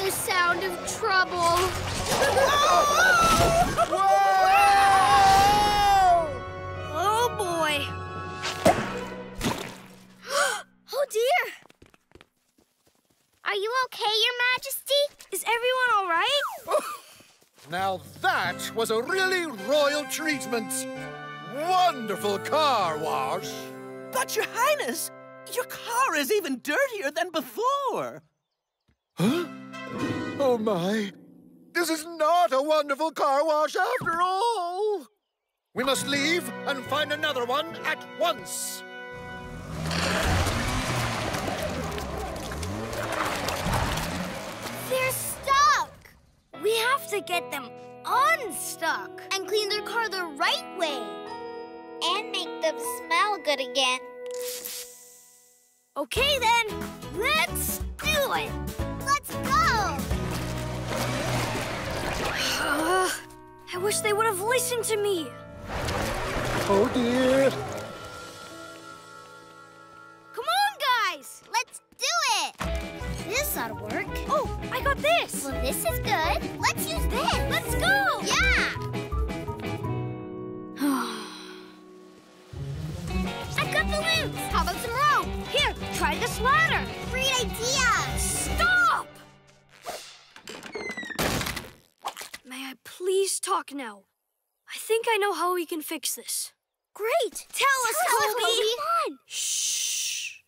the sound of trouble. Oh boy. Oh dear. Are you okay, Your Majesty? Is everyone all right? Now that was a really royal treatment. Wonderful car wash. But, Your Highness, your car is even dirtier than before. Huh? Oh my. This is not a wonderful car wash after all. We must leave and find another one at once. They're stuck. We have to get them unstuck. And clean their car the right way. And make them smell good again. Okay then, let's do it. I wish they would have listened to me. Oh dear. I know how we can fix this. Great! Tell us, Koby! Come on! Shh!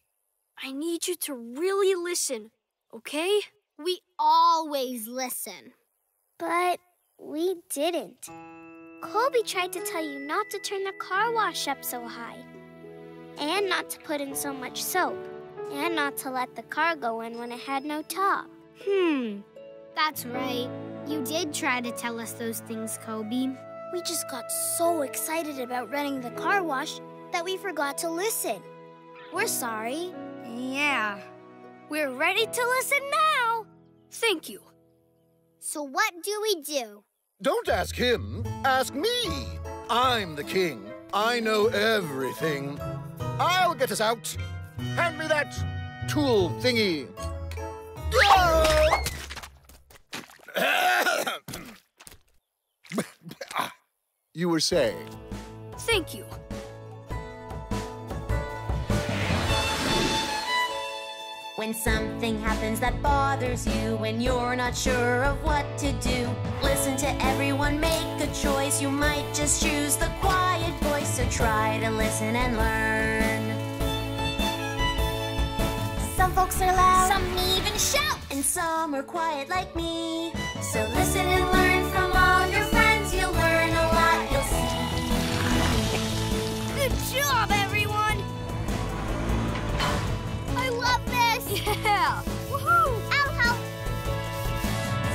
I need you to really listen, okay? We always listen. But we didn't. Koby tried to tell you not to turn the car wash up so high, and not to put in so much soap, and not to let the car go in when it had no top. Hmm. That's right. You did try to tell us those things, Koby. We just got so excited about running the car wash that we forgot to listen. We're sorry. Yeah. We're ready to listen now. Thank you. So what do we do? Don't ask him. Ask me. I'm the king. I know everything. I'll get us out. Hand me that tool thingy. You were saying? Thank you. When something happens that bothers you, when you're not sure of what to do, listen to everyone, make a choice. You might just choose the quiet voice, so try to listen and learn. Some folks are loud, some even shout, and some are quiet like me. So listen and learn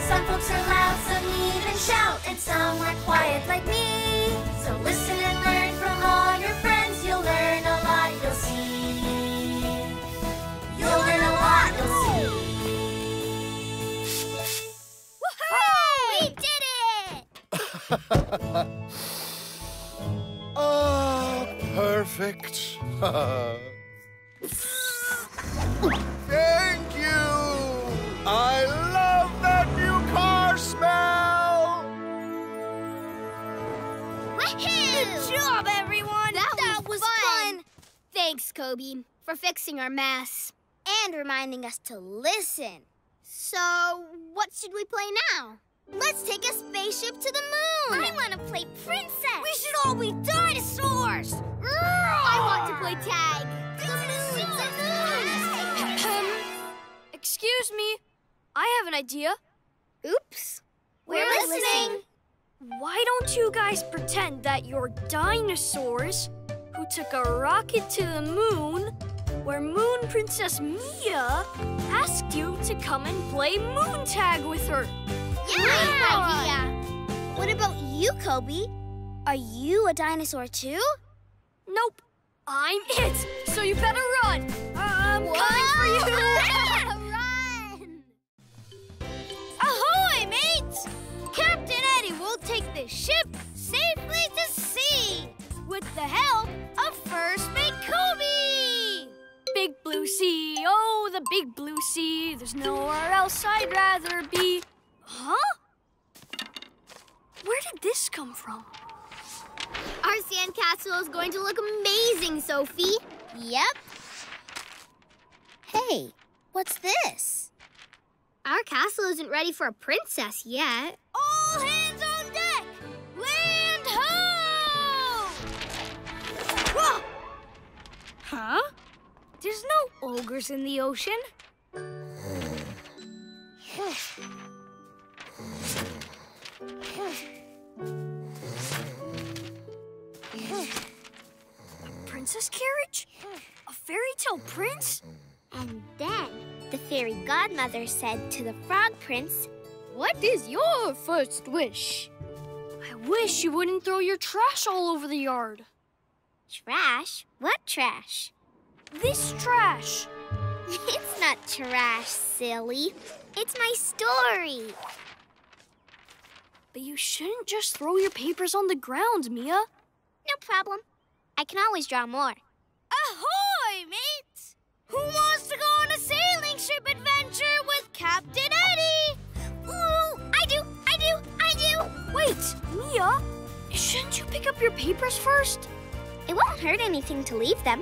Some folks are loud, some even shout, and some are quiet like me. So listen and learn from all your friends, you'll learn a lot, you'll see. You'll learn a lot, you'll see. Woohoo! We did it! Ah, perfect. Thank you! I love that new car smell! Good job, everyone! That, was, fun. Thanks, Koby, for fixing our mess. And reminding us to listen. So, what should we play now? Let's take a spaceship to the moon! I want to play princess! We should all be dinosaurs! I want to play tag! Excuse me. I have an idea. Oops. We're, listening. Why don't you guys pretend that you're dinosaurs who took a rocket to the moon where Moon Princess Mia asked you to come and play moon tag with her? Yeah! idea! What about you, Koby? Are you a dinosaur too? Nope. I'm it. So you better run. I'm Whoa! coming for you. the ship safely to sea with the help of First Mate Koby! Big blue sea, oh, the big blue sea. There's nowhere else I'd rather be. Huh? Where did this come from? Our sandcastle is going to look amazing, Sophie. Yep. Hey, what's this? Our castle isn't ready for a princess yet. All hands Huh? There's no ogres in the ocean. A princess carriage? A fairy tale prince? And then the fairy godmother said to the frog prince, What is your first wish? I wish you wouldn't throw your trash all over the yard. Trash? What trash? This trash. It's not trash, silly. It's my story. But you shouldn't just throw your papers on the ground, Mia. No problem. I can always draw more. Ahoy, mates! Who wants to go on a sailing ship adventure with Captain Eddie? Ooh, I do, I do, I do! Wait, Mia, shouldn't you pick up your papers first? It won't hurt anything to leave them.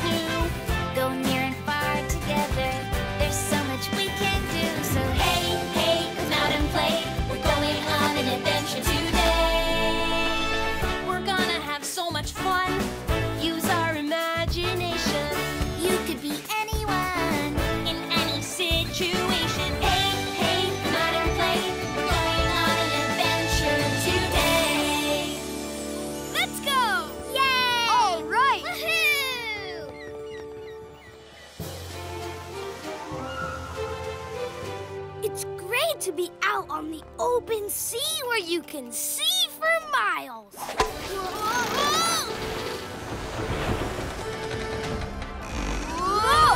near out on the open sea where you can see for miles. Whoa!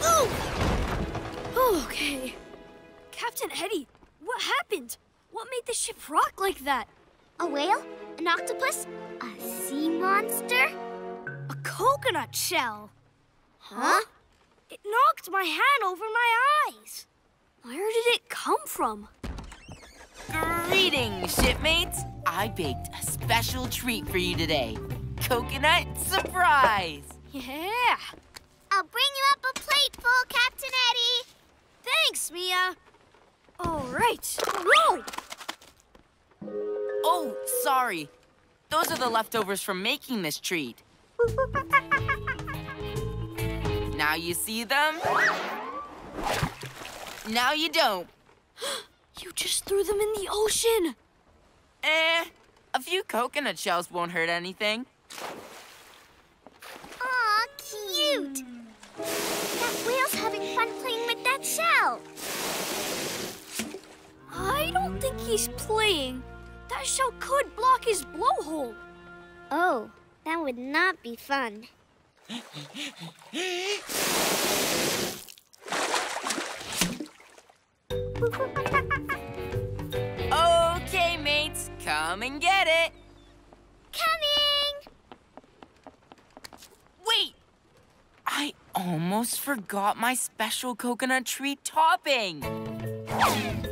Whoa! Oh, Okay. Captain Eddie, what happened? What made the ship rock like that? A whale? An octopus? A sea monster? A coconut shell. Huh? It knocked my hand over my eyes. Where did it come from? Greetings, shipmates. I baked a special treat for you today. Coconut surprise. Yeah. I'll bring you up a plate full, Captain Eddie. Thanks, Mia. All right. Whoa! Oh, sorry. Those are the leftovers from making this treat. Now you see them. Now you don't. You just threw them in the ocean. Eh, a few coconut shells won't hurt anything. Aw, cute. That whale's having fun playing with that shell. I don't think he's playing. That shell could block his blowhole. Oh, that would not be fun. Okay, mates, come and get it. Coming! Wait! I almost forgot my special coconut treat topping.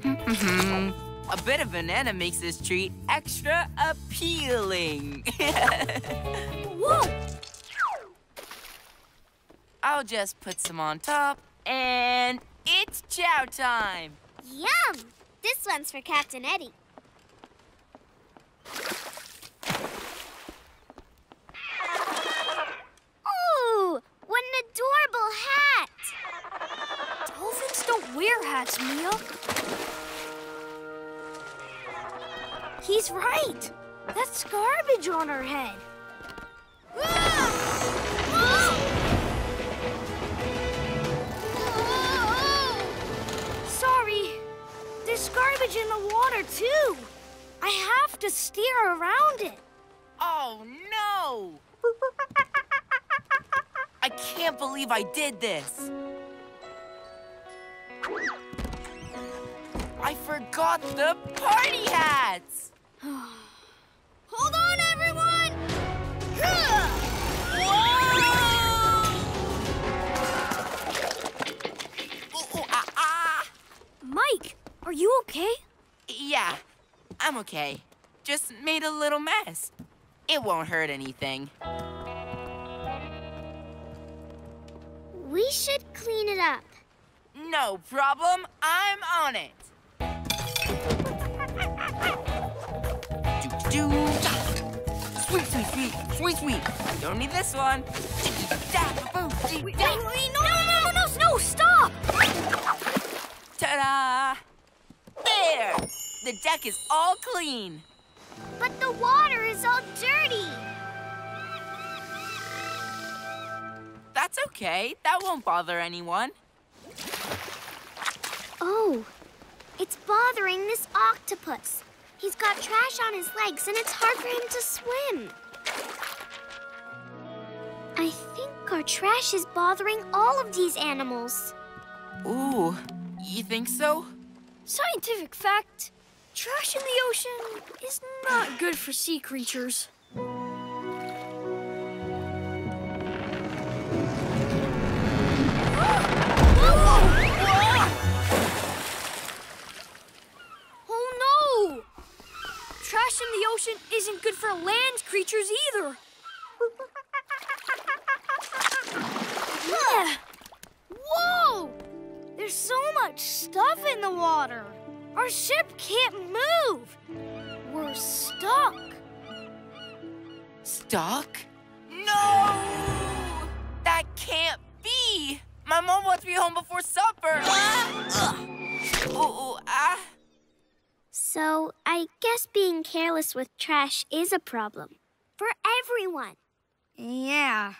Mm-hmm. A bit of banana makes this treat extra appealing. Whoa! I'll just put some on top, and it's chow time. Yum! This one's for Captain Eddie. Ooh, what an adorable hat! Dolphins don't wear hats, Mia. He's right. That's garbage on her head. Sorry. There's garbage in the water, too. I have to steer around it. Oh, no! I can't believe I did this. I forgot the party hats! Hold on, everyone! Ooh, ooh, ah, ah. Mike, are you okay? Yeah, I'm okay. Just made a little mess. It won't hurt anything. We should clean it up. No problem. I'm on it. Do. Sweet, sweet, sweet, sweet, sweet. Don't need this one. Wait, wait, no, no, no, no, no, stop! Ta-da! There! The deck is all clean. But the water is all dirty. That's okay. That won't bother anyone. Oh, it's bothering this octopus. He's got trash on his legs and it's hard for him to swim. I think our trash is bothering all of these animals. Ooh, you think so? Scientific fact trash in the ocean is not good for sea creatures. Oh no! Trash trash in the ocean isn't good for land creatures either. yeah. Whoa! There's so much stuff in the water. Our ship can't move. We're stuck. Stuck? No! That can't be! My mom wants me home before supper. Ah! Ugh. Ooh, ooh, ah. So, I guess being careless with trash is a problem. For everyone. Yeah.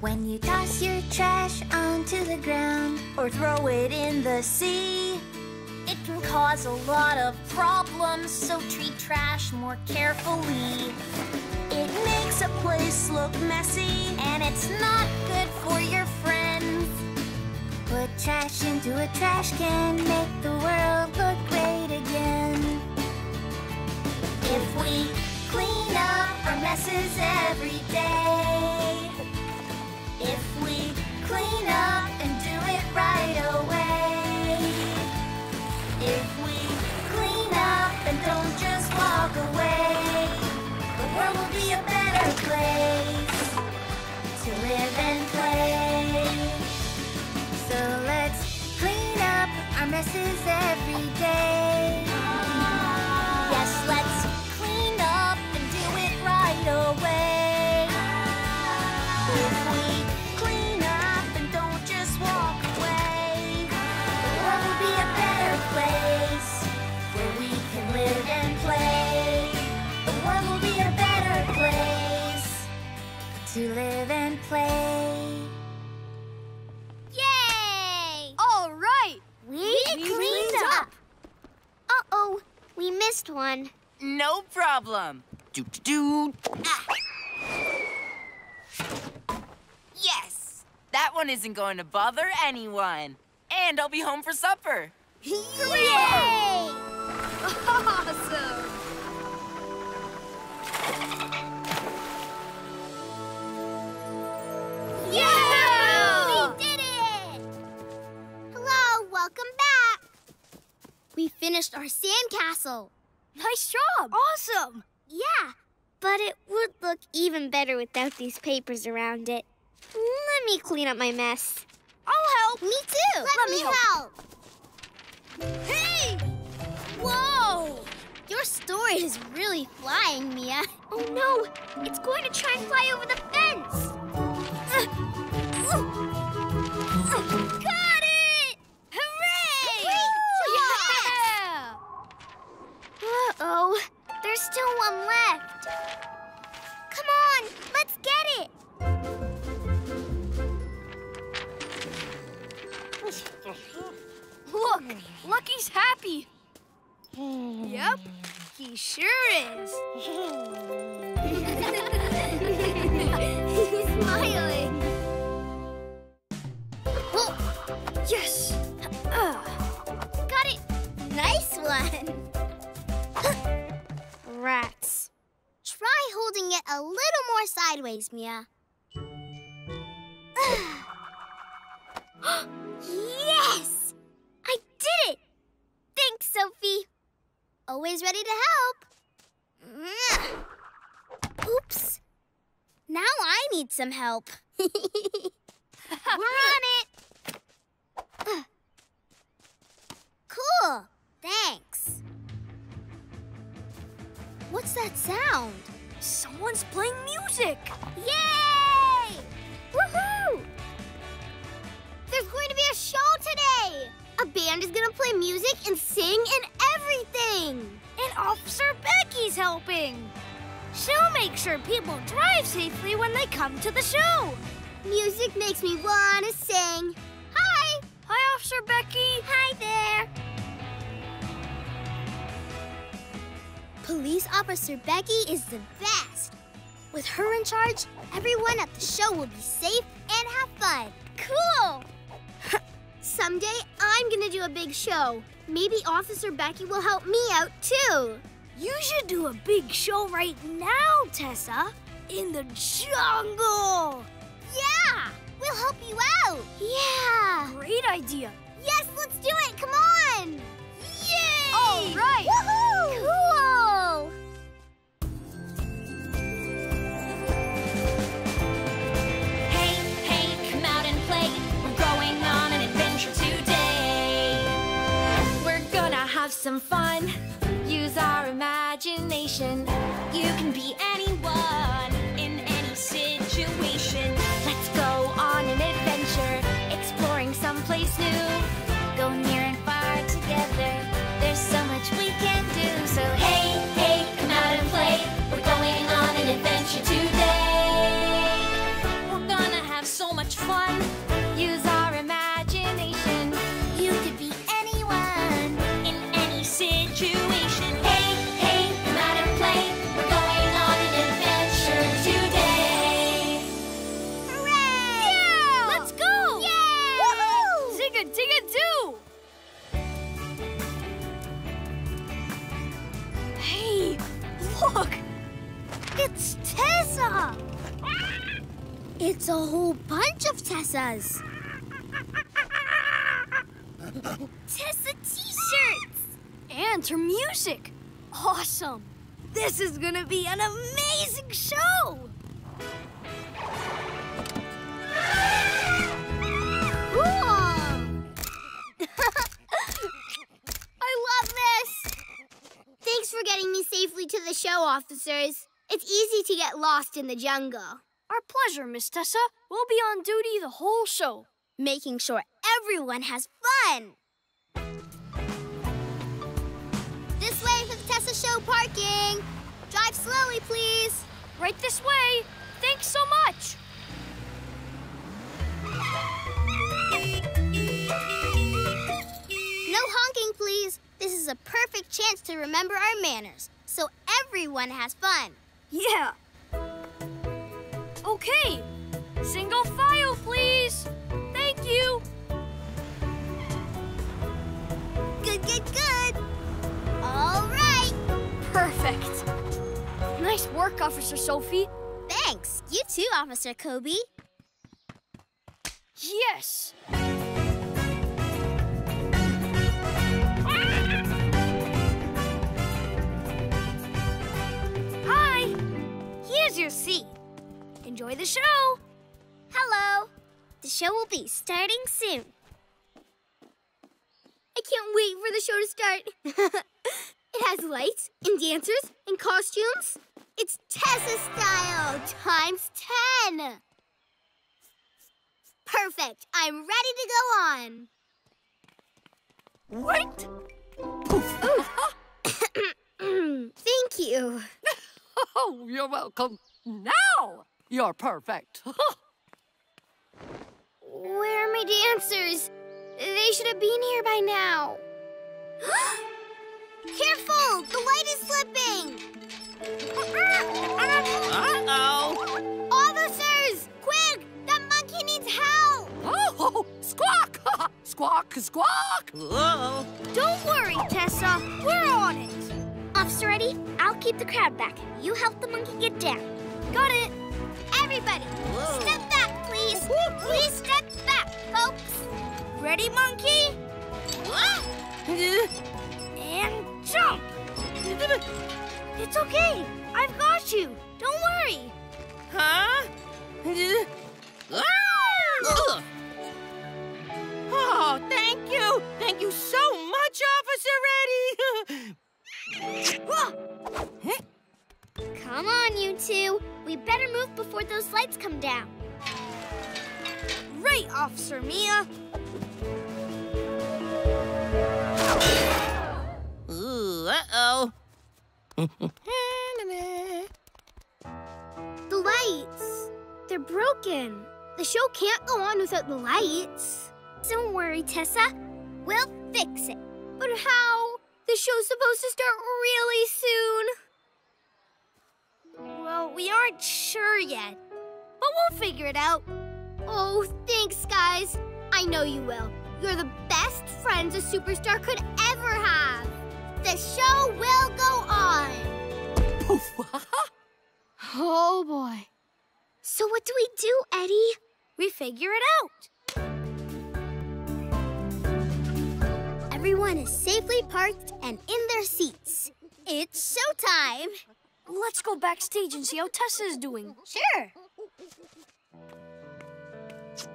When you toss your trash onto the ground or throw it in the sea, it can cause a lot of problems, so treat trash more carefully. It makes a place look messy, and it's not good for your friends. Put trash into a trash can, make the world look great again. If we clean up our messes every day, if we clean up and do it right away, if we clean up and don't just walk away, the world will be a better place to live and play. So let's clean up our messes every day. Yes, let's clean up and do it right away. If we clean up and don't just walk away, the world will be a better place where we can live and play. The world will be a better place to live and play. Missed one. No problem. Do do do. Ah. Yes! That one isn't going to bother anyone. And I'll be home for supper. Yay! Awesome. Yeah! We did it! Hello, welcome back. We finished our sandcastle. Nice job. Awesome. Yeah, but it would look even better without these papers around it. Let me clean up my mess. I'll help. Me too. Let, me me help. help. Hey! Whoa! Your story is really flying, Mia. Oh no, it's going to try and fly over the fence. Got Uh-oh, there's still one left. Come on, let's get it. Look, Lucky's happy. yep, he sure is. He's smiling. Oh, yes. Ah. Got it. Nice one. Rats. Try holding it a little more sideways, Mia. yes! I did it! Thanks, Sophie. Always ready to help. Oops. Now I need some help. We're on it. cool. Thanks. What's that sound? Someone's playing music. Yay! Woohoo! There's going to be a show today! A band is gonna play music and sing and everything! And Officer Becky's helping. She'll make sure people drive safely when they come to the show. Music makes me wanna sing. Hi! Hi, Officer Becky. Hi there! Police Officer Becky is the best. With her in charge, everyone at the show will be safe and have fun. Cool! Someday I'm gonna do a big show. Maybe Officer Becky will help me out too. You should do a big show right now, Tessa. In the jungle. Yeah! We'll help you out. Yeah! Great idea. Yes, let's do it! Come on! Yay! All right! Woohoo! Some fun. Use our imagination. You can be anyone It's a whole bunch of Tessas. Tessa t-shirts! And her music! Awesome! This is gonna be an amazing show! Cool! I love this! Thanks for getting me safely to the show, officers. It's easy to get lost in the jungle. Our pleasure, Miss Tessa. We'll be on duty the whole show. Making sure everyone has fun. This way for the Tessa Show parking. Drive slowly, please. Right this way. Thanks so much. No honking, please. This is a perfect chance to remember our manners, so everyone has fun. Yeah. Okay. Single file, please. Thank you. Good, good, good. All right. Perfect. Nice work, Officer Sophie. Thanks. You too, Officer Koby. Yes. Hi. Here's your seat. Enjoy the show. Hello. The show will be starting soon. I can't wait for the show to start. it has lights and dancers and costumes. It's Tessa style times 10. Perfect. I'm ready to go on. Wait! Thank you. Oh, you're welcome. Now you're perfect. Where are my dancers? They should have been here by now. Careful! The light is slipping! Uh-oh. Officers! Quick! That monkey needs help! Oh, squawk! squawk, squawk! Whoa. Don't worry, Tessa. We're on it. Officer Eddie, I'll keep the crowd back. You help the monkey get down. Got it. Everybody, step back, please. Please step back, folks. Ready, monkey? And jump. It's okay. I've got you. The lights. They're broken. The show can't go on without the lights. Don't worry, Tessa. We'll fix it. But how? The show's supposed to start really soon. Well, we aren't sure yet, but we'll figure it out. Oh, thanks, guys. I know you will. You're the best friends a superstar could ever have. The show will go on. Oh boy. So what do we do, Eddie? We figure it out. Everyone is safely parked and in their seats. It's showtime! Let's go backstage and see how Tessa is doing. Sure.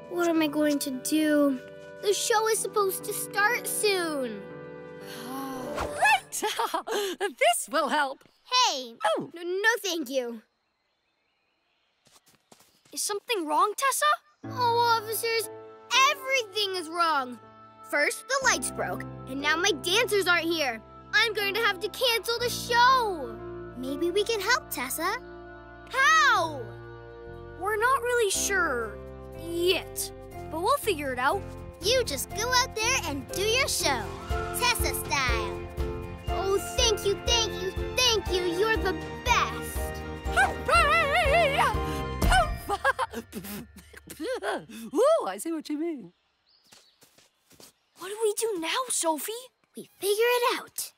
What am I going to do? The show is supposed to start soon. Right! this will help. Hey! Oh. No, no, thank you. Is something wrong, Tessa? Oh, officers, everything is wrong. First, the lights broke, and now my dancers aren't here. I'm going to have to cancel the show. Maybe we can help, Tessa. How? We're not really sure yet, but we'll figure it out. You just go out there and do your show, Tessa style. Oh, thank you, thank you, thank you. You're the best. Hooray! Ooh, I see what you mean. What do we do now, Sophie? We figure it out.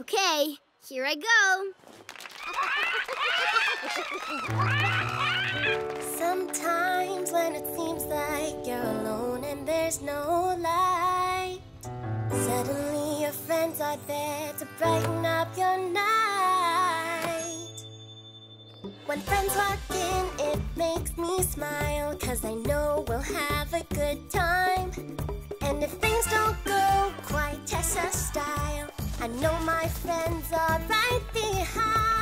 Okay, here I go. Sometimes when it seems like you're alone and there's no light, suddenly your friends are there to brighten up your night. When friends walk in, it makes me smile, cause I know we'll have a good time. And if things don't go quite Tessa style, I know my friends are right behind.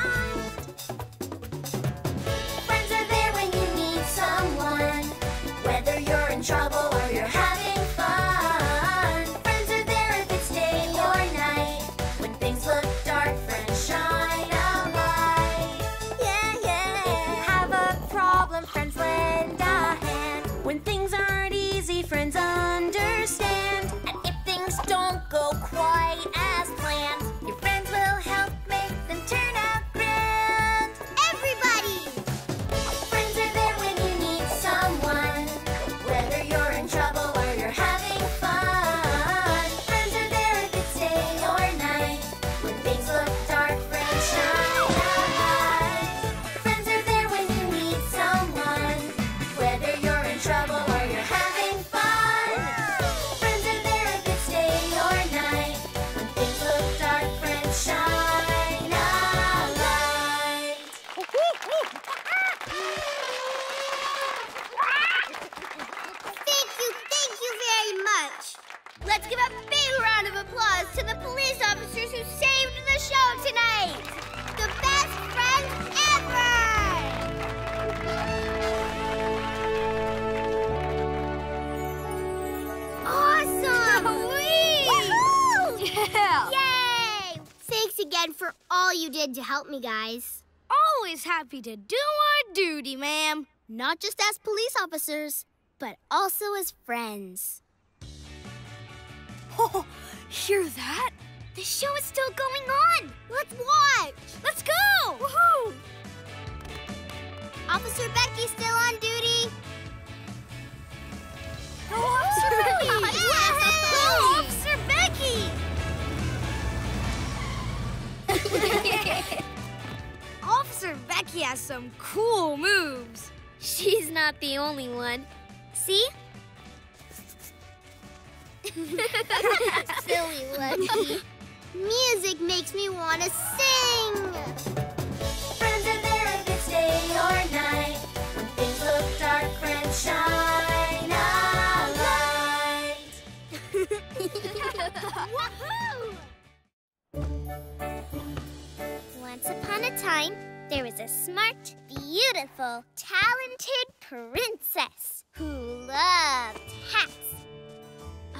Let's give a big round of applause to the police officers who saved the show tonight. The best friends ever! Awesome! Woohoo! Yeah! Yay! Thanks again for all you did to help me, guys. Always happy to do our duty, ma'am. Not just as police officers, but also as friends. Oh, hear that? The show is still going on. Let's watch. Let's go! Woohoo! Officer Becky still on duty. Oh, Officer Becky! Yay! Officer Becky! Officer Becky has some cool moves. She's not the only one. See? Silly Lucky. Music makes me want to sing. Friends are there if it's day or night. When things look dark, friends shine a light. Once upon a time, there was a smart, beautiful, talented princess who loved hats.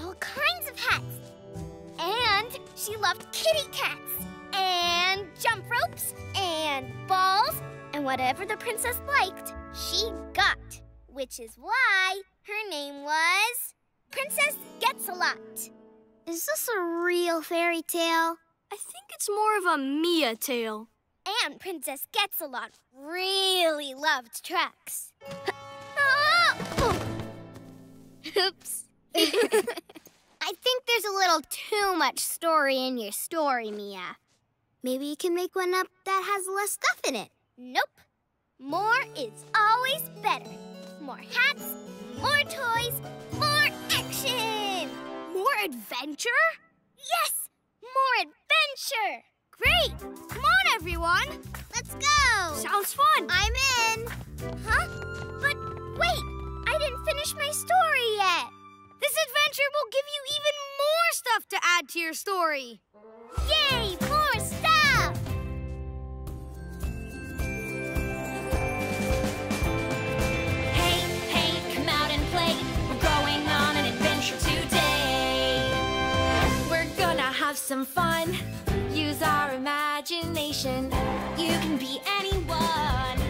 All kinds of hats. And she loved kitty cats, and jump ropes, and balls, and whatever the princess liked, she got. Which is why her name was Princess Gets a Lot. Is this a real fairy tale? I think it's more of a Mia tale. And Princess Gets a Lot really loved trucks. Oh! Oops. I think there's a little too much story in your story, Mia. Maybe you can make one up that has less stuff in it. Nope. More is always better. More hats, more toys, more action! More adventure? Yes! More adventure! Great! Come on, everyone! Let's go! Sounds fun! I'm in! Huh? But wait! I didn't finish my story yet! This adventure will give you even more stuff to add to your story! Yay! More stuff! Hey, hey, come out and play. We're going on an adventure today. We're gonna have some fun. Use our imagination. You can be anyone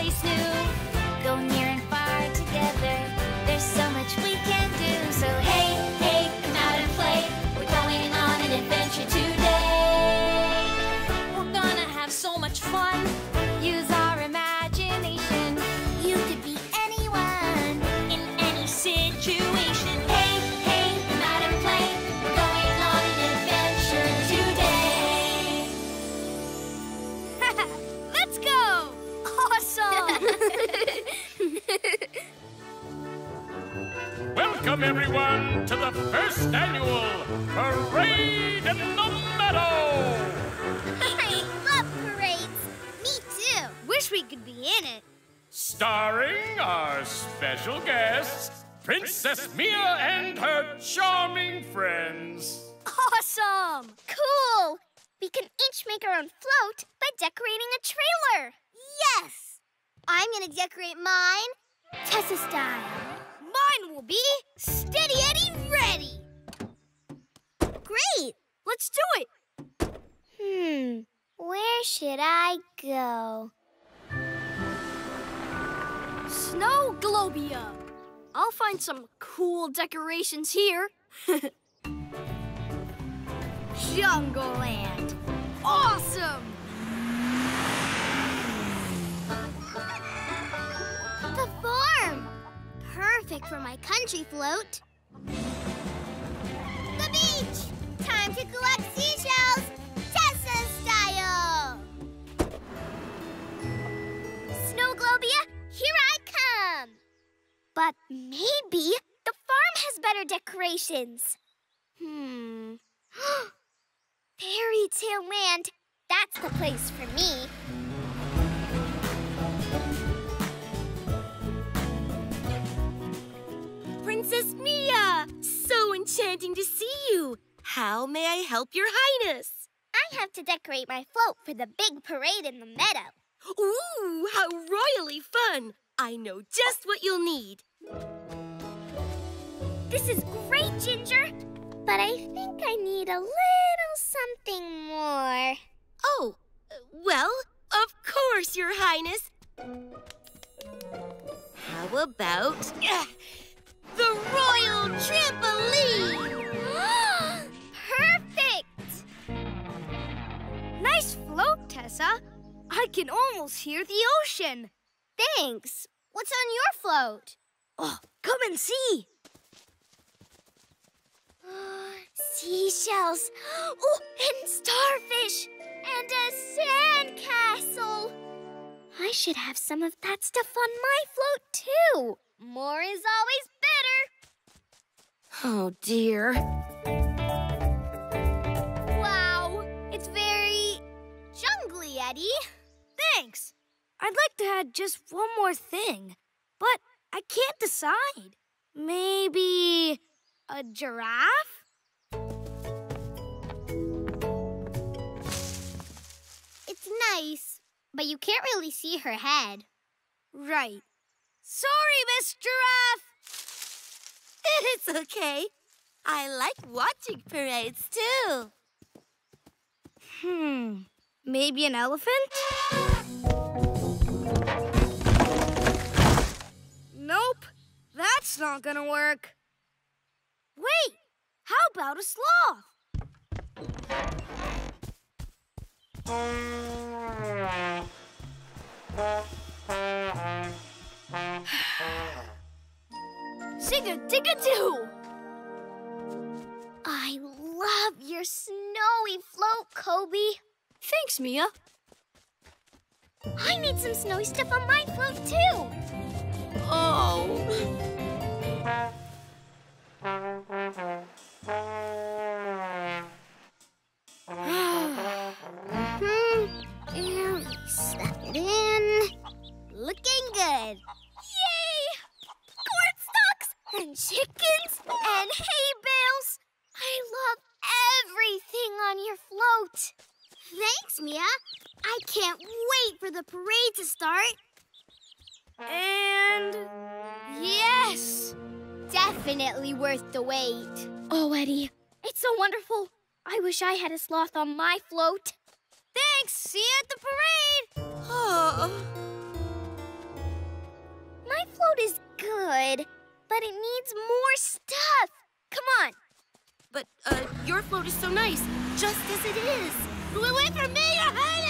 someplace new. Go near and far together. There's so much we Welcome, everyone, to the first annual Parade in the Meadow! I love parades! Me too! Wish we could be in it. Starring our special guests, Princess Mia and her charming friends. Awesome! Cool! We can each make our own float by decorating a trailer! Yes! I'm gonna decorate mine Tessa style. Mine will be Steady Eddie Ready! Great! Let's do it! Hmm, where should I go? Snow Globia. I'll find some cool decorations here. Jungle Land. Awesome! Perfect for my country float. The beach! Time to collect seashells! Tessa style! Snow Globia, here I come! But maybe the farm has better decorations. Hmm. Fairy Tale Land. That's the place for me. Princess Mia! So enchanting to see you. How may I help your highness? I have to decorate my float for the big parade in the meadow. Ooh, how royally fun! I know just what you'll need. This is great, Ginger. But I think I need a little something more. Oh, well, of course, your highness. How about the royal trampoline? Perfect! Nice float, Tessa. I can almost hear the ocean. Thanks. What's on your float? Oh, come and see. Seashells. Oh, and starfish. And a sandcastle. I should have some of that stuff on my float, too. More is always better. Oh, dear. Wow. It's very jungly, Eddie. Thanks. I'd like to add just one more thing, but I can't decide. Maybe a giraffe? It's nice, but you can't really see her head. Right. Sorry, Miss Giraffe. It's okay. I like watching parades too. Hmm. Maybe an elephant? Nope. That's not gonna work. Wait! How about a sloth? Chigga-digga-doo! I love your snowy float, Koby. Thanks, Mia. I need some snowy stuff on my float, too. Oh. hmm. Now we it in. Looking good chickens and hay bales. I love everything on your float. Thanks, Mia. I can't wait for the parade to start. And yes! Definitely worth the wait. Oh, Eddie, it's so wonderful. I wish I had a sloth on my float. Thanks! See you at the parade! Oh. But it needs more stuff. Come on. But, uh, your float is so nice, just as it is. Away from me, Your Highness!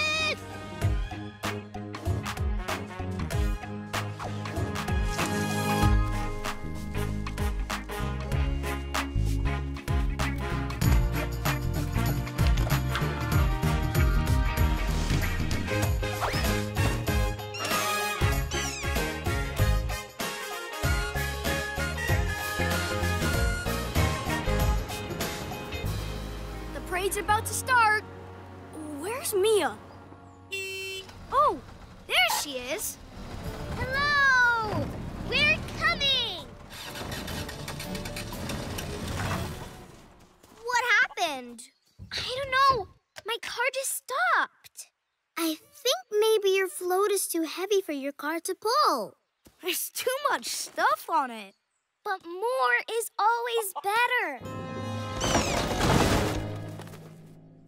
The parade's about to start. Where's Mia? Oh, there she is. Hello! We're coming! What happened? I don't know. My car just stopped. I think maybe your float is too heavy for your car to pull. There's too much stuff on it. But more is always better.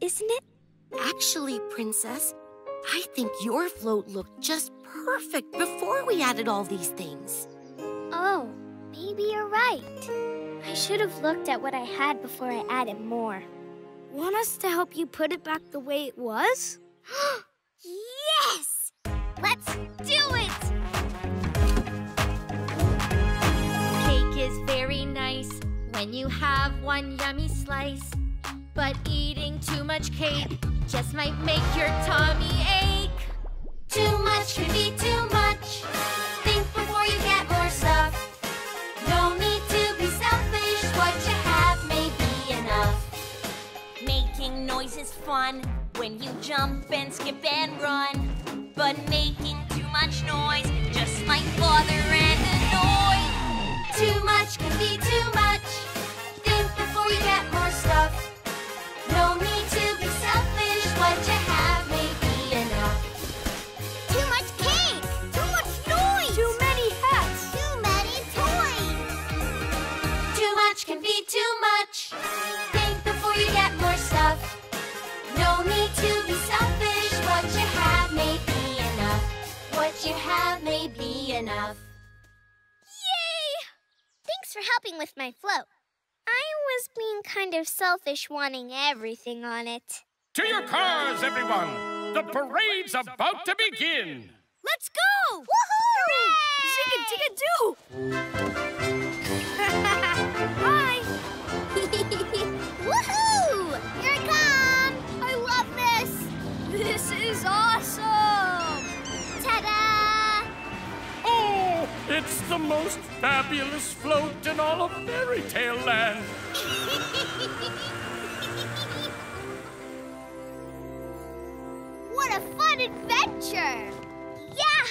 Isn't it? Actually, Princess, I think your float looked just perfect before we added all these things. Oh, maybe you're right. I should have looked at what I had before I added more. Want us to help you put it back the way it was? yes! Let's do it! Cake is very nice when you have one yummy slice. But eating too much cake just might make your tummy ache. Too much can be too much. Think before you get more stuff. No need to be selfish. What you have may be enough. Making noise is fun when you jump and skip and run. But making too much noise just might bother and annoy. Too much can be too much. Think before you get enough. Yay! Thanks for helping with my float. I was being kind of selfish wanting everything on it. To your cars, everyone! The parade's about to begin! Let's go! Woohoo! Zigga Hi! Woohoo! Here I come! I love this! This is awesome! It's the most fabulous float in all of fairy tale land! What a fun adventure! Yeah!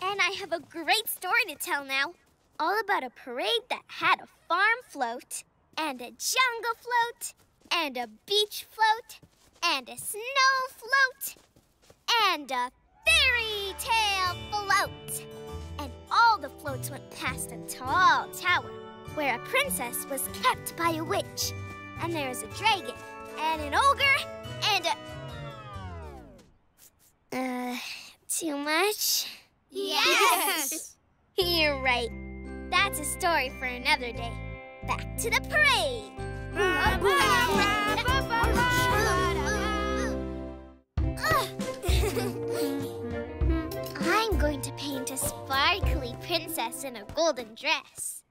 And I have a great story to tell now. All about a parade that had a farm float, and a jungle float, and a beach float, and a snow float, and a fairy tale float. All the floats went past a tall tower where a princess was kept by a witch. And there was a dragon, and an ogre, and a. Uh, too much? Yes! You're right. That's a story for another day. Back to the parade. To paint a sparkly princess in a golden dress.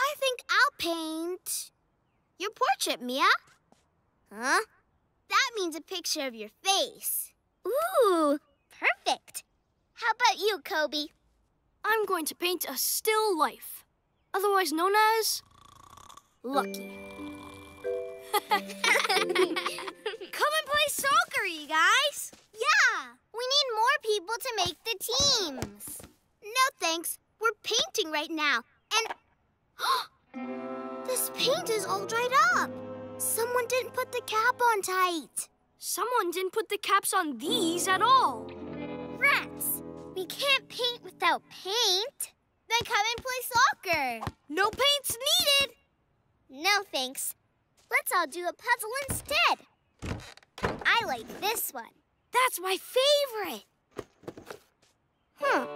I think I'll paint your portrait, Mia. Huh? That means a picture of your face. Ooh, perfect. How about you, Koby? I'm going to paint a still life, otherwise known as Lucky. Come and play soccer, you guys. Yeah, we need more people to make the teams. No thanks. We're painting right now. And This paint is all dried up. Someone didn't put the cap on tight. Someone didn't put the caps on these at all. Rats! We can't paint without paint. Then come and play soccer. No paint's needed. No thanks. Let's all do a puzzle instead. I like this one. That's my favorite. Huh.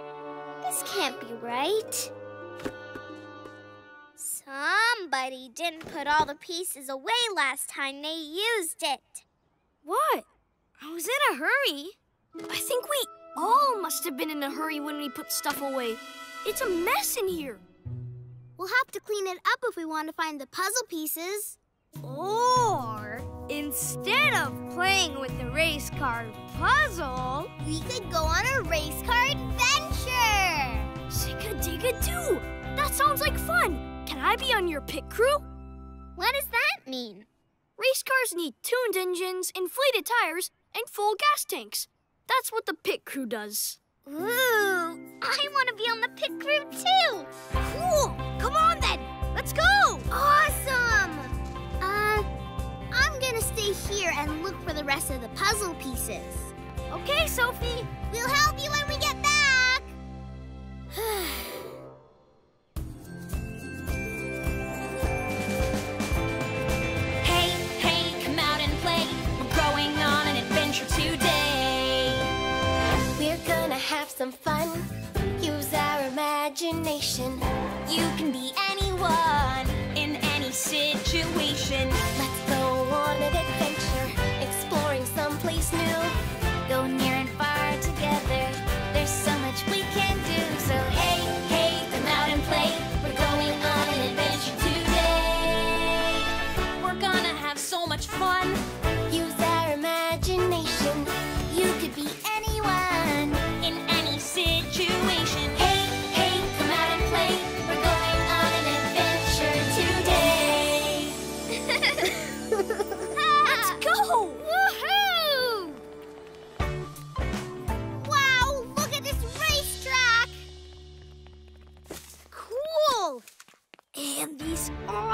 This can't be right. Somebody didn't put all the pieces away last time they used it. What? I was in a hurry. I think we all must have been in a hurry when we put stuff away. It's a mess in here. We'll have to clean it up if we want to find the puzzle pieces. Or, instead of playing with the race car puzzle, we could go on a race car adventure! Zika-diga-doo! That sounds like fun! Can I be on your pit crew? What does that mean? Race cars need tuned engines, inflated tires, and full gas tanks. That's what the pit crew does. Ooh, I want to be on the pit crew too! Cool! Come on then! Let's go! Awesome! Gonna stay here and look for the rest of the puzzle pieces. Okay, Sofie. We'll help you when we get back! Hey, hey, come out and play. We're going on an adventure today. We're gonna have some fun. Use our imagination. You can be anyone in any situation. Let's on an adventure, exploring someplace new.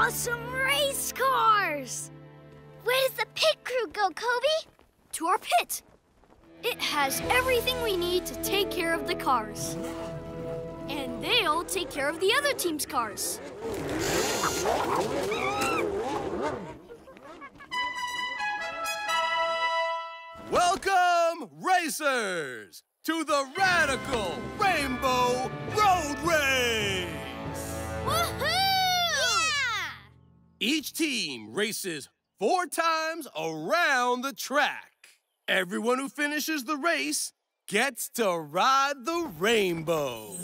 Awesome race cars! Where does the pit crew go, Koby? To our pit. It has everything we need to take care of the cars. And they'll take care of the other team's cars. Welcome, racers, to the Radical Rainbow Road Race! Woohoo! Each team races four times around the track. Everyone who finishes the race gets to ride the rainbow.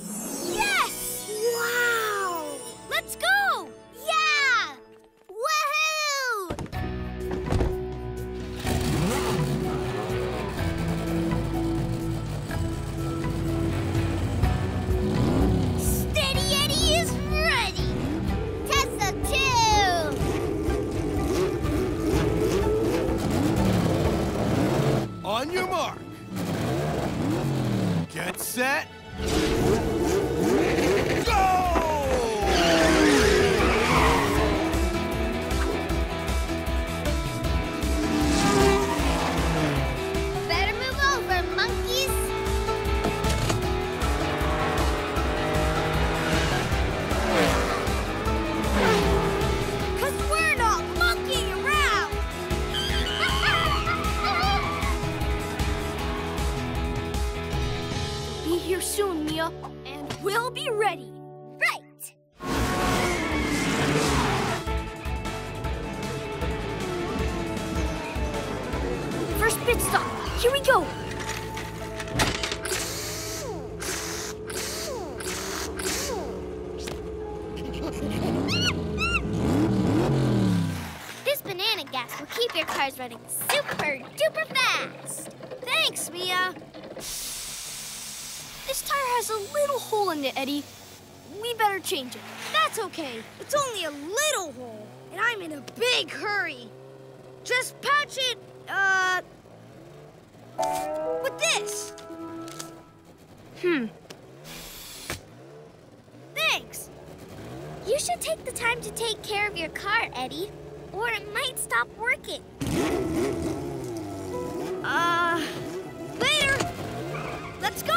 Yes! Wow! Let's go! Of your car, Eddie, or it might stop working. Uh, later. Let's go.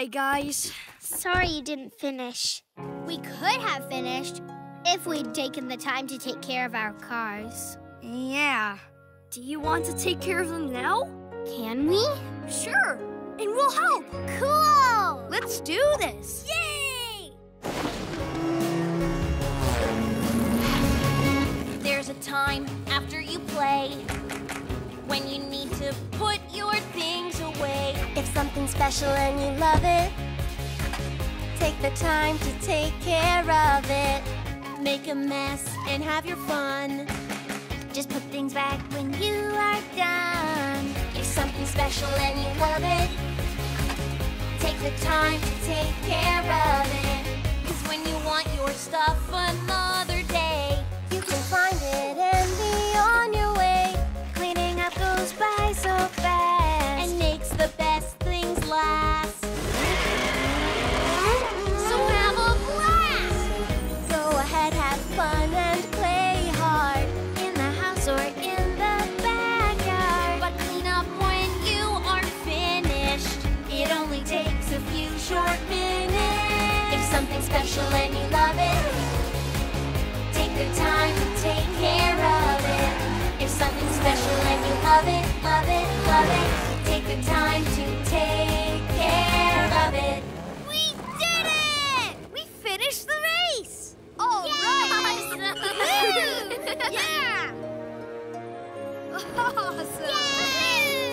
Good guys. Sorry you didn't finish. We could have finished if we'd taken the time to take care of our cars. Yeah. Do you want to take care of them now? Can we? Sure. And we'll help. Cool! Let's do this. Yay! There's a time after you play when you need to put special and you love it, take the time to take care of it. Make a mess and have your fun. Just put things back when you are done. If something special and you love it, take the time to take care of it. Cause when you want your stuff another special and you love it, take the time to take care of it. If something's special and you love it, love it, love it, take the time to take care of it. We did it! We finished the race. All right. yeah. Awesome.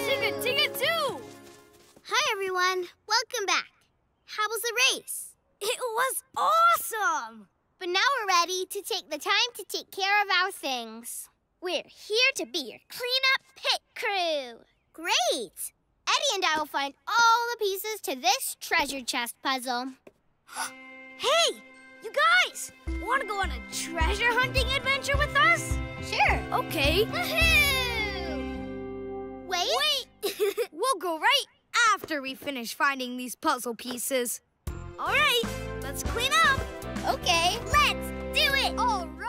Ticket, ticket two. Hi, everyone. Welcome back. How was the race? It was awesome. But now we're ready to take the time to take care of our things. We're here to be your cleanup pit crew. Great! Eddie and I will find all the pieces to this treasure chest puzzle. Hey, you guys, want to go on a treasure hunting adventure with us? Sure. Okay. Wait. Wait. we'll go right after we finish finding these puzzle pieces. All right, let's clean up. Okay, let's do it. All right.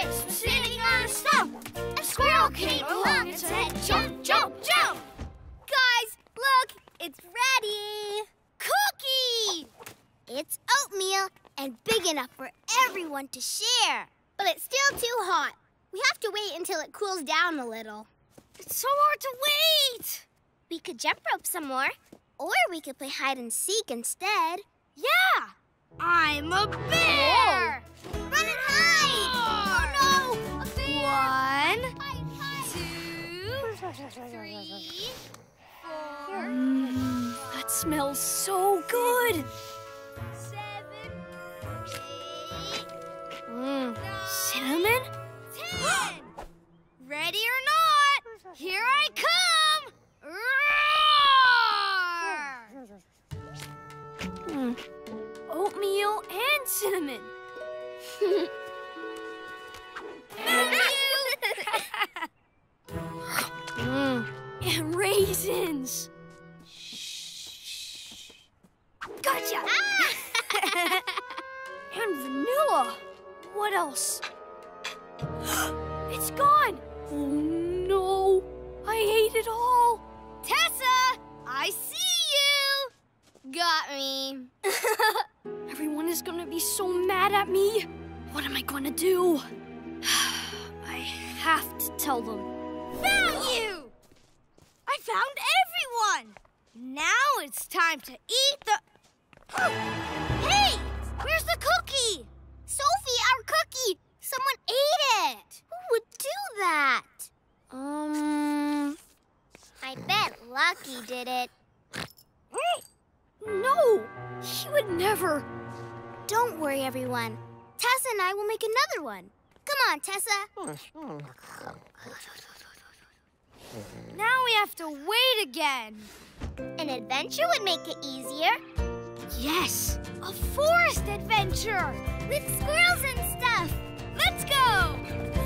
crisp sitting on a stump. A squirrel came along and said, jump, jump, jump. Guys, look, it's ready. Cookie! It's oatmeal and big enough for everyone to share. But it's still too hot. We have to wait until it cools down a little. It's so hard to wait. We could jump rope some more. Or we could play hide and seek instead. Yeah! I'm a bear! Run and hide! Oh no! A bear! One, two, three, four. Mm, that smells so good. Seven, eight, Mm, cinnamon? ten. Ready or not, here I come! Roar! Mm, oatmeal and cinnamon. Mm, and raisins. Gotcha! and vanilla. What else? it's gone. Oh no! I ate it all. Tessa, I see! Got me. Everyone is gonna be so mad at me. What am I gonna do? I have to tell them. Found you! I found everyone! Now it's time to eat the... hey! Where's the cookie? Sofie, our cookie! Someone ate it! Who would do that? Um. I bet Lucky did it. No! He would never. Don't worry, everyone. Tessa and I will make another one. Come on, Tessa. Now we have to wait again. An adventure would make it easier. Yes, a forest adventure with squirrels and stuff. Let's go!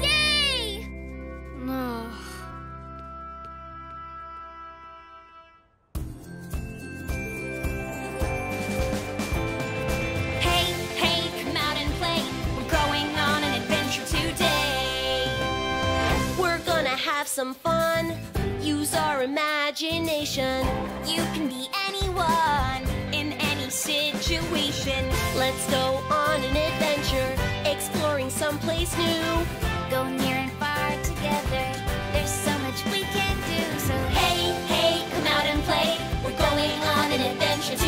Yay! No. Some fun. Use our imagination. You can be anyone in any situation. Let's go on an adventure, exploring someplace new. Go near and far together. There's so much we can do. So Hey, hey, come out and play. We're going on an adventure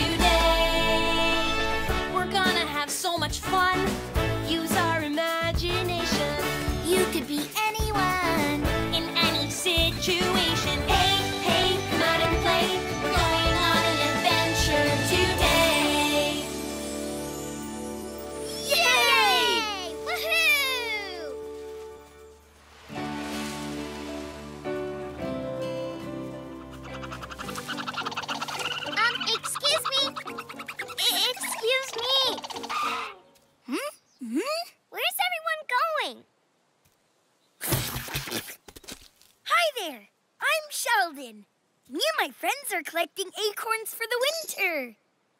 Sheldon. Me and my friends are collecting acorns for the winter.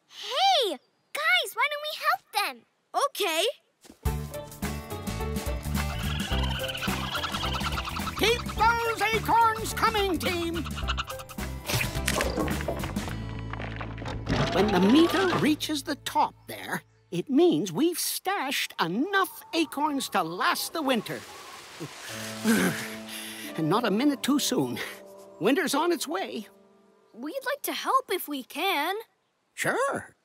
Hey, guys, why don't we help them? Okay. Keep those acorns coming, team! When the meter reaches the top there, it means we've stashed enough acorns to last the winter. and not a minute too soon. Winter's on its way. We'd like to help if we can. Sure.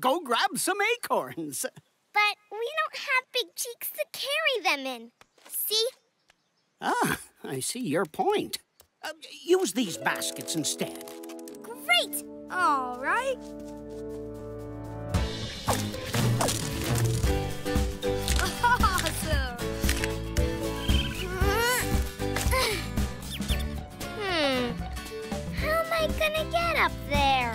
Go grab some acorns. But we don't have big cheeks to carry them in. See? Ah, I see your point. Uh, use these baskets instead. Great! All right. I gonna get up there?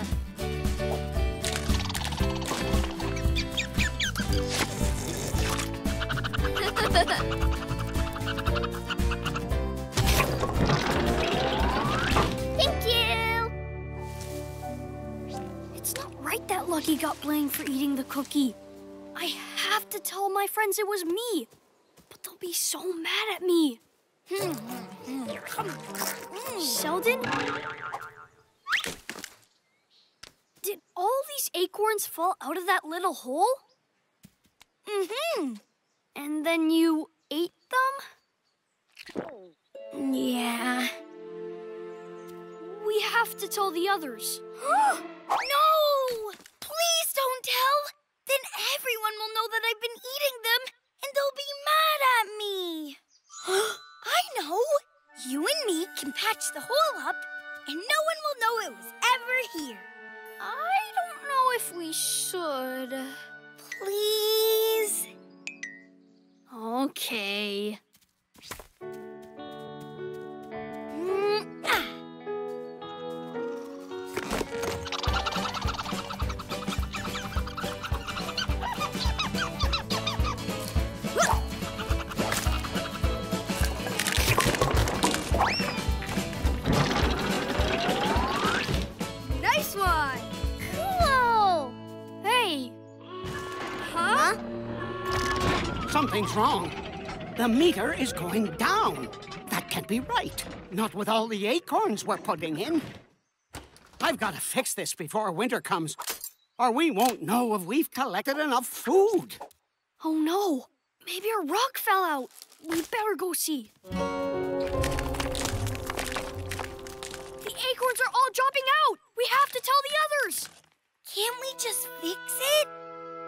Thank you! It's not right that Lucky got blamed for eating the cookie. I have to tell my friends it was me. But They'll be so mad at me. Hmm, hmm, hmm. Sheldon? All these acorns fall out of that little hole? Mm-hmm. And then you ate them? Yeah. We have to tell the others. no! Please don't tell! Then everyone will know that I've been eating them, and they'll be mad at me. I know! You and me can patch the hole up, and no one will know it was ever here. I don't know if we should. Please? Okay. Something's wrong. The meter is going down. That can't be right. Not with all the acorns we're putting in. I've got to fix this before winter comes, or we won't know if we've collected enough food. Oh no! Maybe a rock fell out. We better go see. The acorns are all dropping out. We have to tell the others. Can't we just fix it?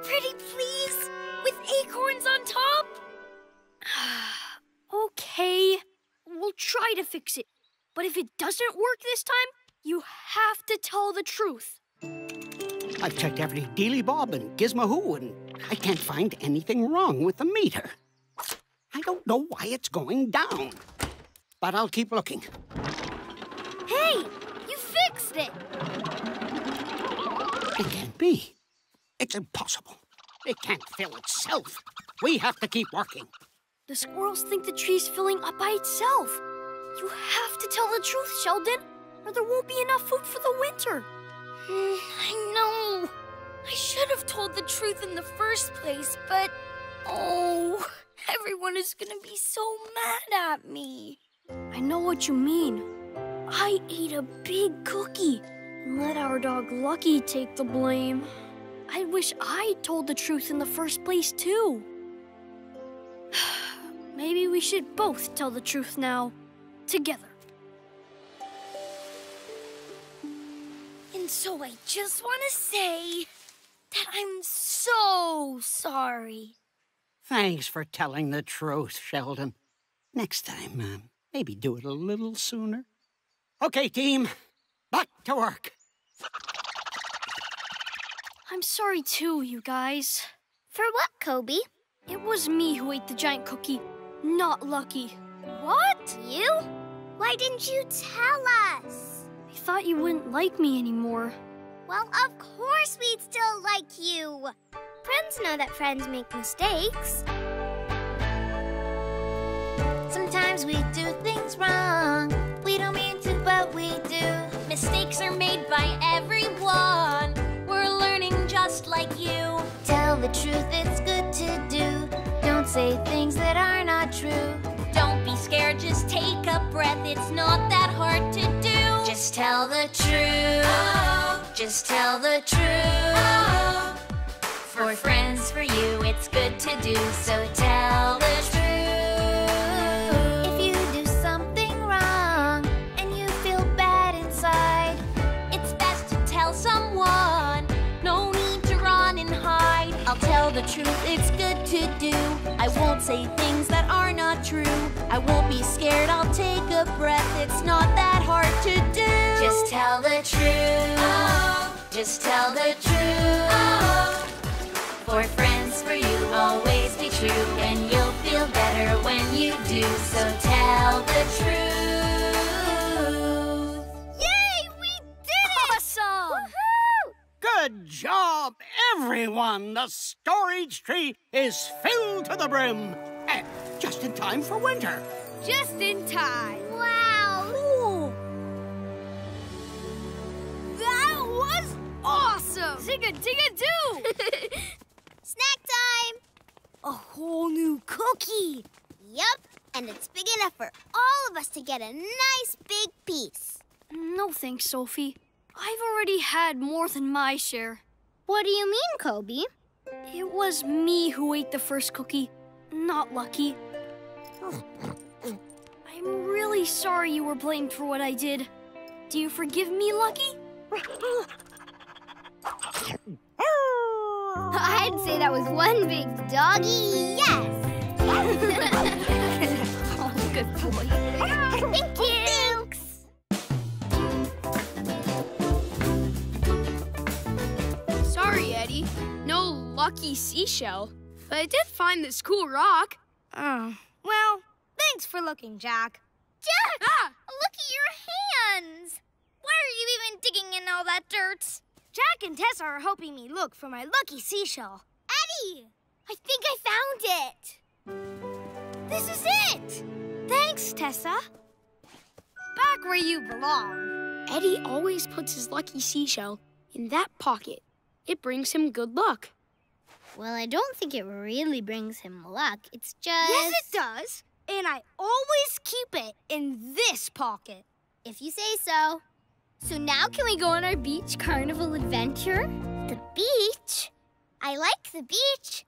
Pretty please? With acorns on top? okay, we'll try to fix it. But if it doesn't work this time, you have to tell the truth. I've checked every Dealy Bob and Gizmo Who, and I can't find anything wrong with the meter. I don't know why it's going down, but I'll keep looking. Hey, you fixed it! It can't be. It's impossible. It can't fill itself. We have to keep working. The squirrels think the tree's filling up by itself. You have to tell the truth, Sheldon, or there won't be enough food for the winter. Mm, I know. I should have told the truth in the first place, but oh, everyone is gonna be so mad at me. I know what you mean. I ate a big cookie and let our dog Lucky take the blame. I wish I told the truth in the first place, too. Maybe we should both tell the truth now, together. And so I just want to say that I'm so sorry. Thanks for telling the truth, Sheldon. Next time, uh, maybe do it a little sooner. Okay, team, back to work. I'm sorry, too, you guys. For what, Koby? It was me who ate the giant cookie, not Lucky. What? You? Why didn't you tell us? I thought you wouldn't like me anymore. Well, of course we'd still like you. Friends know that friends make mistakes. Sometimes we do things wrong. We don't mean to, but we do. Mistakes are made truth, it's good to do. Don't say things that are not true. Don't be scared, just take a breath. It's not that hard to do. Just tell the truth. Just tell the truth. For friends, for you, it's good to do. So tell the truth. Truth, it's good to do. I won't say things that are not true. I won't be scared, I'll take a breath. It's not that hard to do. Just tell the truth. Oh. Just tell the truth. Oh. For friends, for you, always be true. And you'll feel better when you do. So tell the truth. Good job, everyone! The storage tree is filled to the brim. And just in time for winter. Just in time. Wow! Ooh. That was awesome! Zigga digga doo! Snack time! A whole new cookie! Yup, and it's big enough for all of us to get a nice big piece. No thanks, Sofie. I've already had more than my share. What do you mean, Koby? It was me who ate the first cookie, not Lucky. I'm really sorry you were blamed for what I did. Do you forgive me, Lucky? I'd say that was one big doggy yes. oh, good boy. Thank you. Lucky seashell. But I did find this cool rock. Oh, well, thanks for looking, Jack. Jack! Ah! Look at your hands! Why are you even digging in all that dirt? Jack and Tessa are helping me look for my lucky seashell. Eddie! I think I found it! This is it! Thanks, Tessa. Back where you belong. Eddie always puts his lucky seashell in that pocket. It brings him good luck. Well, I don't think it really brings him luck. It's just... Yes, it does. And I always keep it in this pocket. If you say so. So now can we go on our beach carnival adventure? The beach? I like the beach.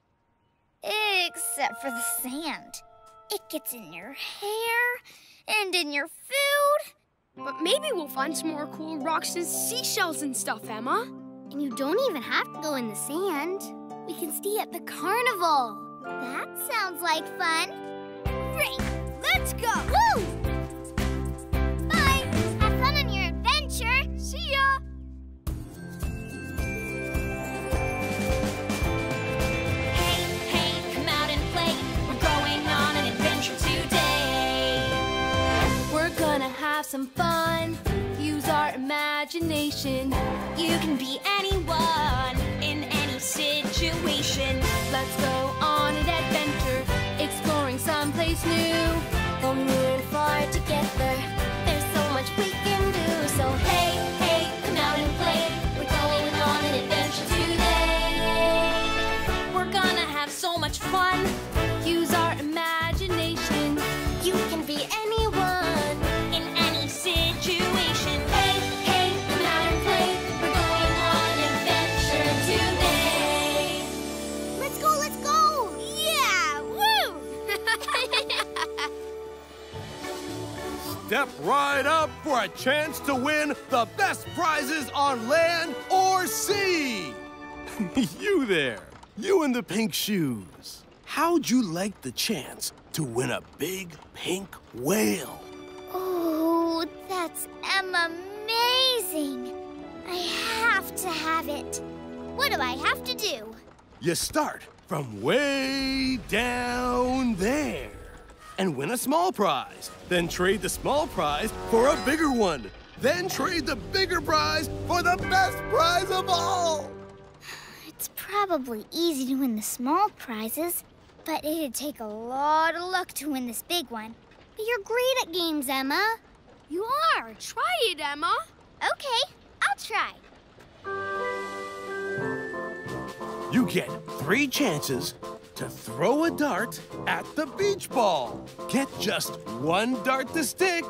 Except for the sand. It gets in your hair and in your food. But maybe we'll find some more cool rocks and seashells and stuff, Emma. And you don't even have to go in the sand. We can stay at the carnival. That sounds like fun. Great! Let's go! Woo! Bye! Have fun on your adventure! See ya! Hey, hey, come out and play. We're going on an adventure today. We're gonna have some fun. Use our imagination. You can be anyone in any situation. Let's go on an adventure, exploring someplace new. Come near and far together. There's so much we can do. So hey, hey, come out and play. We're going on an adventure today. We're gonna have so much fun. Step right up for a chance to win the best prizes on land or sea. you there, you in the pink shoes. How'd you like the chance to win a big pink whale? Oh, that's amazing! I have to have it. What do I have to do? You start from way down and win a small prize. Then trade the small prize for a bigger one. Then trade the bigger prize for the best prize of all. It's probably easy to win the small prizes, but it'd take a lot of luck to win this big one. But you're great at games, Emma. You are. Try it, Emma. Okay, I'll try. You get three chances to throw a dart at the beach ball. Get just one dart to stick,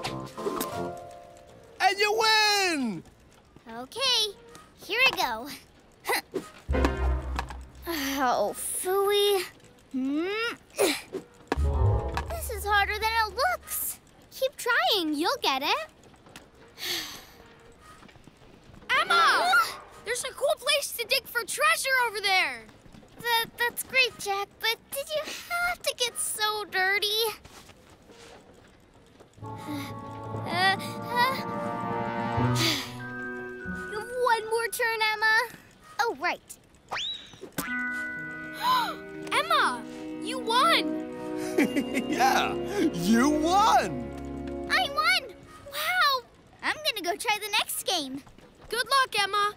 and you win! Okay, here I go. oh, phooey. Mm. This is harder than it looks. Keep trying, you'll get it. Emma! There's a cool place to dig for treasure over there. That, that's great, Jack, but did you have to get so dirty? Uh, uh. You have one more turn, Emma. Oh, right. Emma, you won. yeah, you won! I won! Wow! I'm gonna go try the next game. Good luck, Emma.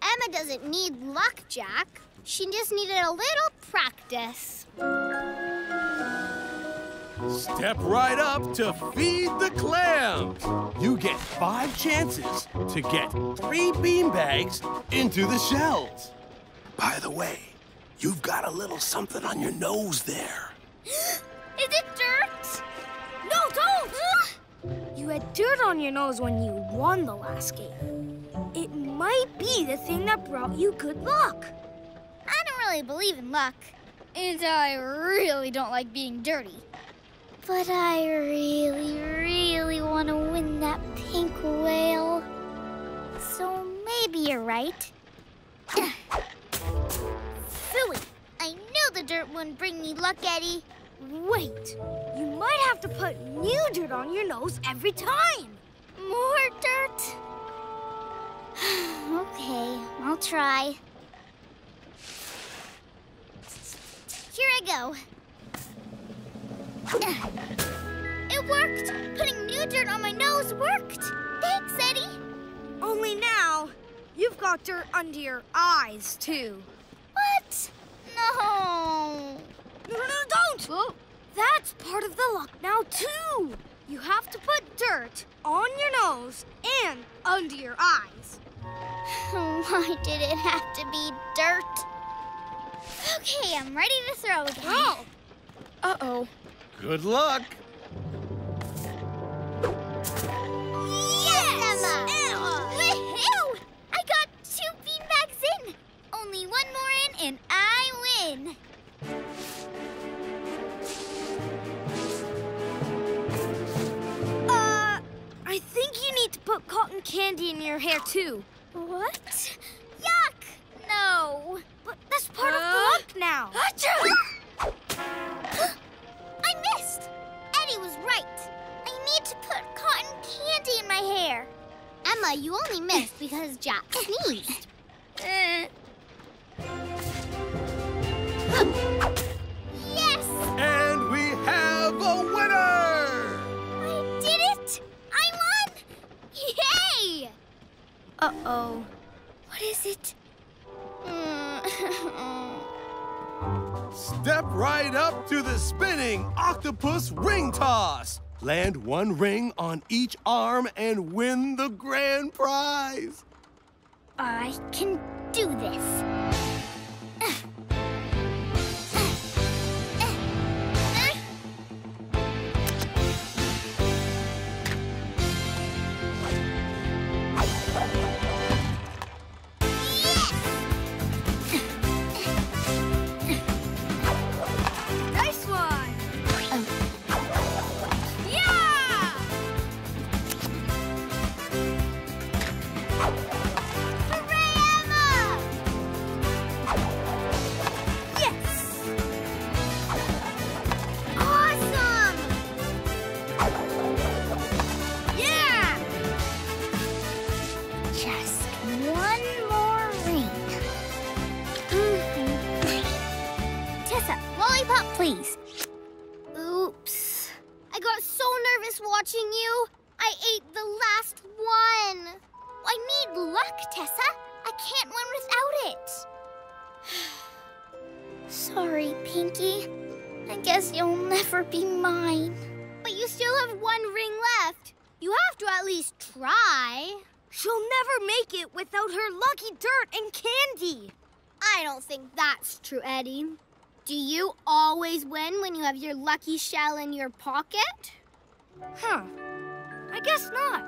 Emma doesn't need luck, Jack. She just needed a little practice. Step right up to feed the clams. You get five chances to get three beanbags into the shells. By the way, you've got a little something on your nose there. Is it dirt? No, don't! you had dirt on your nose when you won the last game. It might be the thing that brought you good luck. Really believe in luck. And I really don't like being dirty. But I really, really want to win that pink whale. So maybe you're right. Silly. I knew the dirt wouldn't bring me luck, Eddie. Wait, you might have to put new dirt on your nose every time. More dirt? okay, I'll try. Here I go. It worked! Putting new dirt on my nose worked! Thanks, Eddie! Only now, you've got dirt under your eyes, too. What? No! No, no, no, don't! Oh. That's part of the luck now, too! You have to put dirt on your nose and under your eyes. Why did it have to be dirt? Okay, I'm ready to throw again. Oh! Uh-oh. Good luck. Yes, Emma! Woohoo! I got two beanbags in. Only one more in, and I win. Uh, I think you need to put cotton candy in your hair, too. What? Yuck! No. But that's part of the luck now. I missed. Eddie was right. I need to put cotton candy in my hair. Emma, you only missed because Jack sneezed. Uh. yes! And we have a winner! I did it! I won! Yay! Uh-oh. What is it? Step right up to the spinning octopus ring toss. Land one ring on each arm and win the grand prize. I can do this. I don't think that's true, Eddie. Do you always win when you have your lucky shell in your pocket? Huh. I guess not.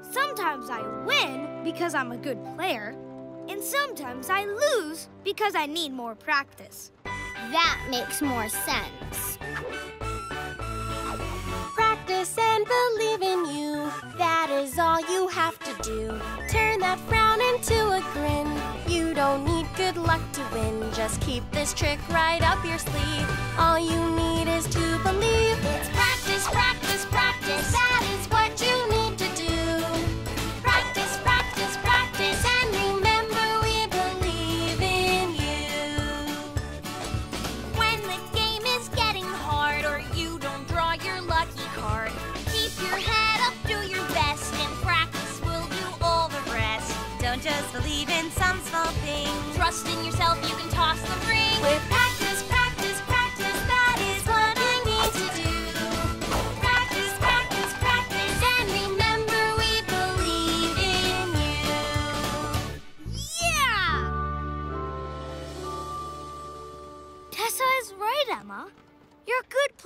Sometimes I win because I'm a good player, and sometimes I lose because I need more practice. That makes more sense. Practice and believe in you. That is all you have to do. Turn that frown into a grin. You don't need good luck to win. Just keep this trick right up your sleeve. All you need is to believe. It's practice, practice, practice.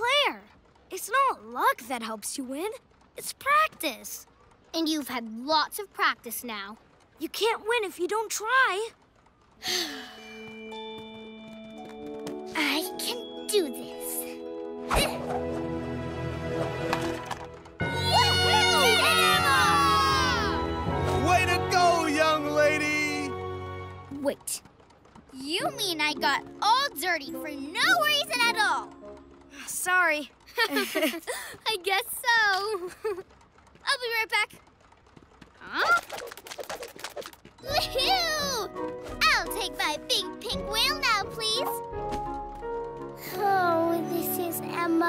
You're a good player. It's not luck that helps you win. It's practice. And you've had lots of practice now. You can't win if you don't try. I can do this. Way to go, young lady! Wait. You mean I got all dirty for no reason at all? Sorry. I guess so. I'll be right back. Huh? Woohoo! I'll take my big pink whale now, please. Oh, this is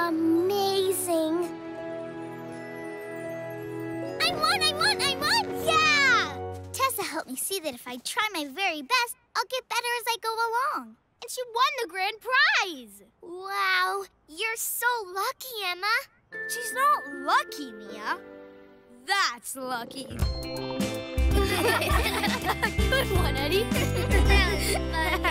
amazing. I won, I won, I won! Yeah! Tessa helped me see that if I try my very best, I'll get better as I go along. And she won the grand prize! Wow, you're so lucky, Emma. She's not lucky, Mia. That's lucky. Good one, Eddie. that was fun.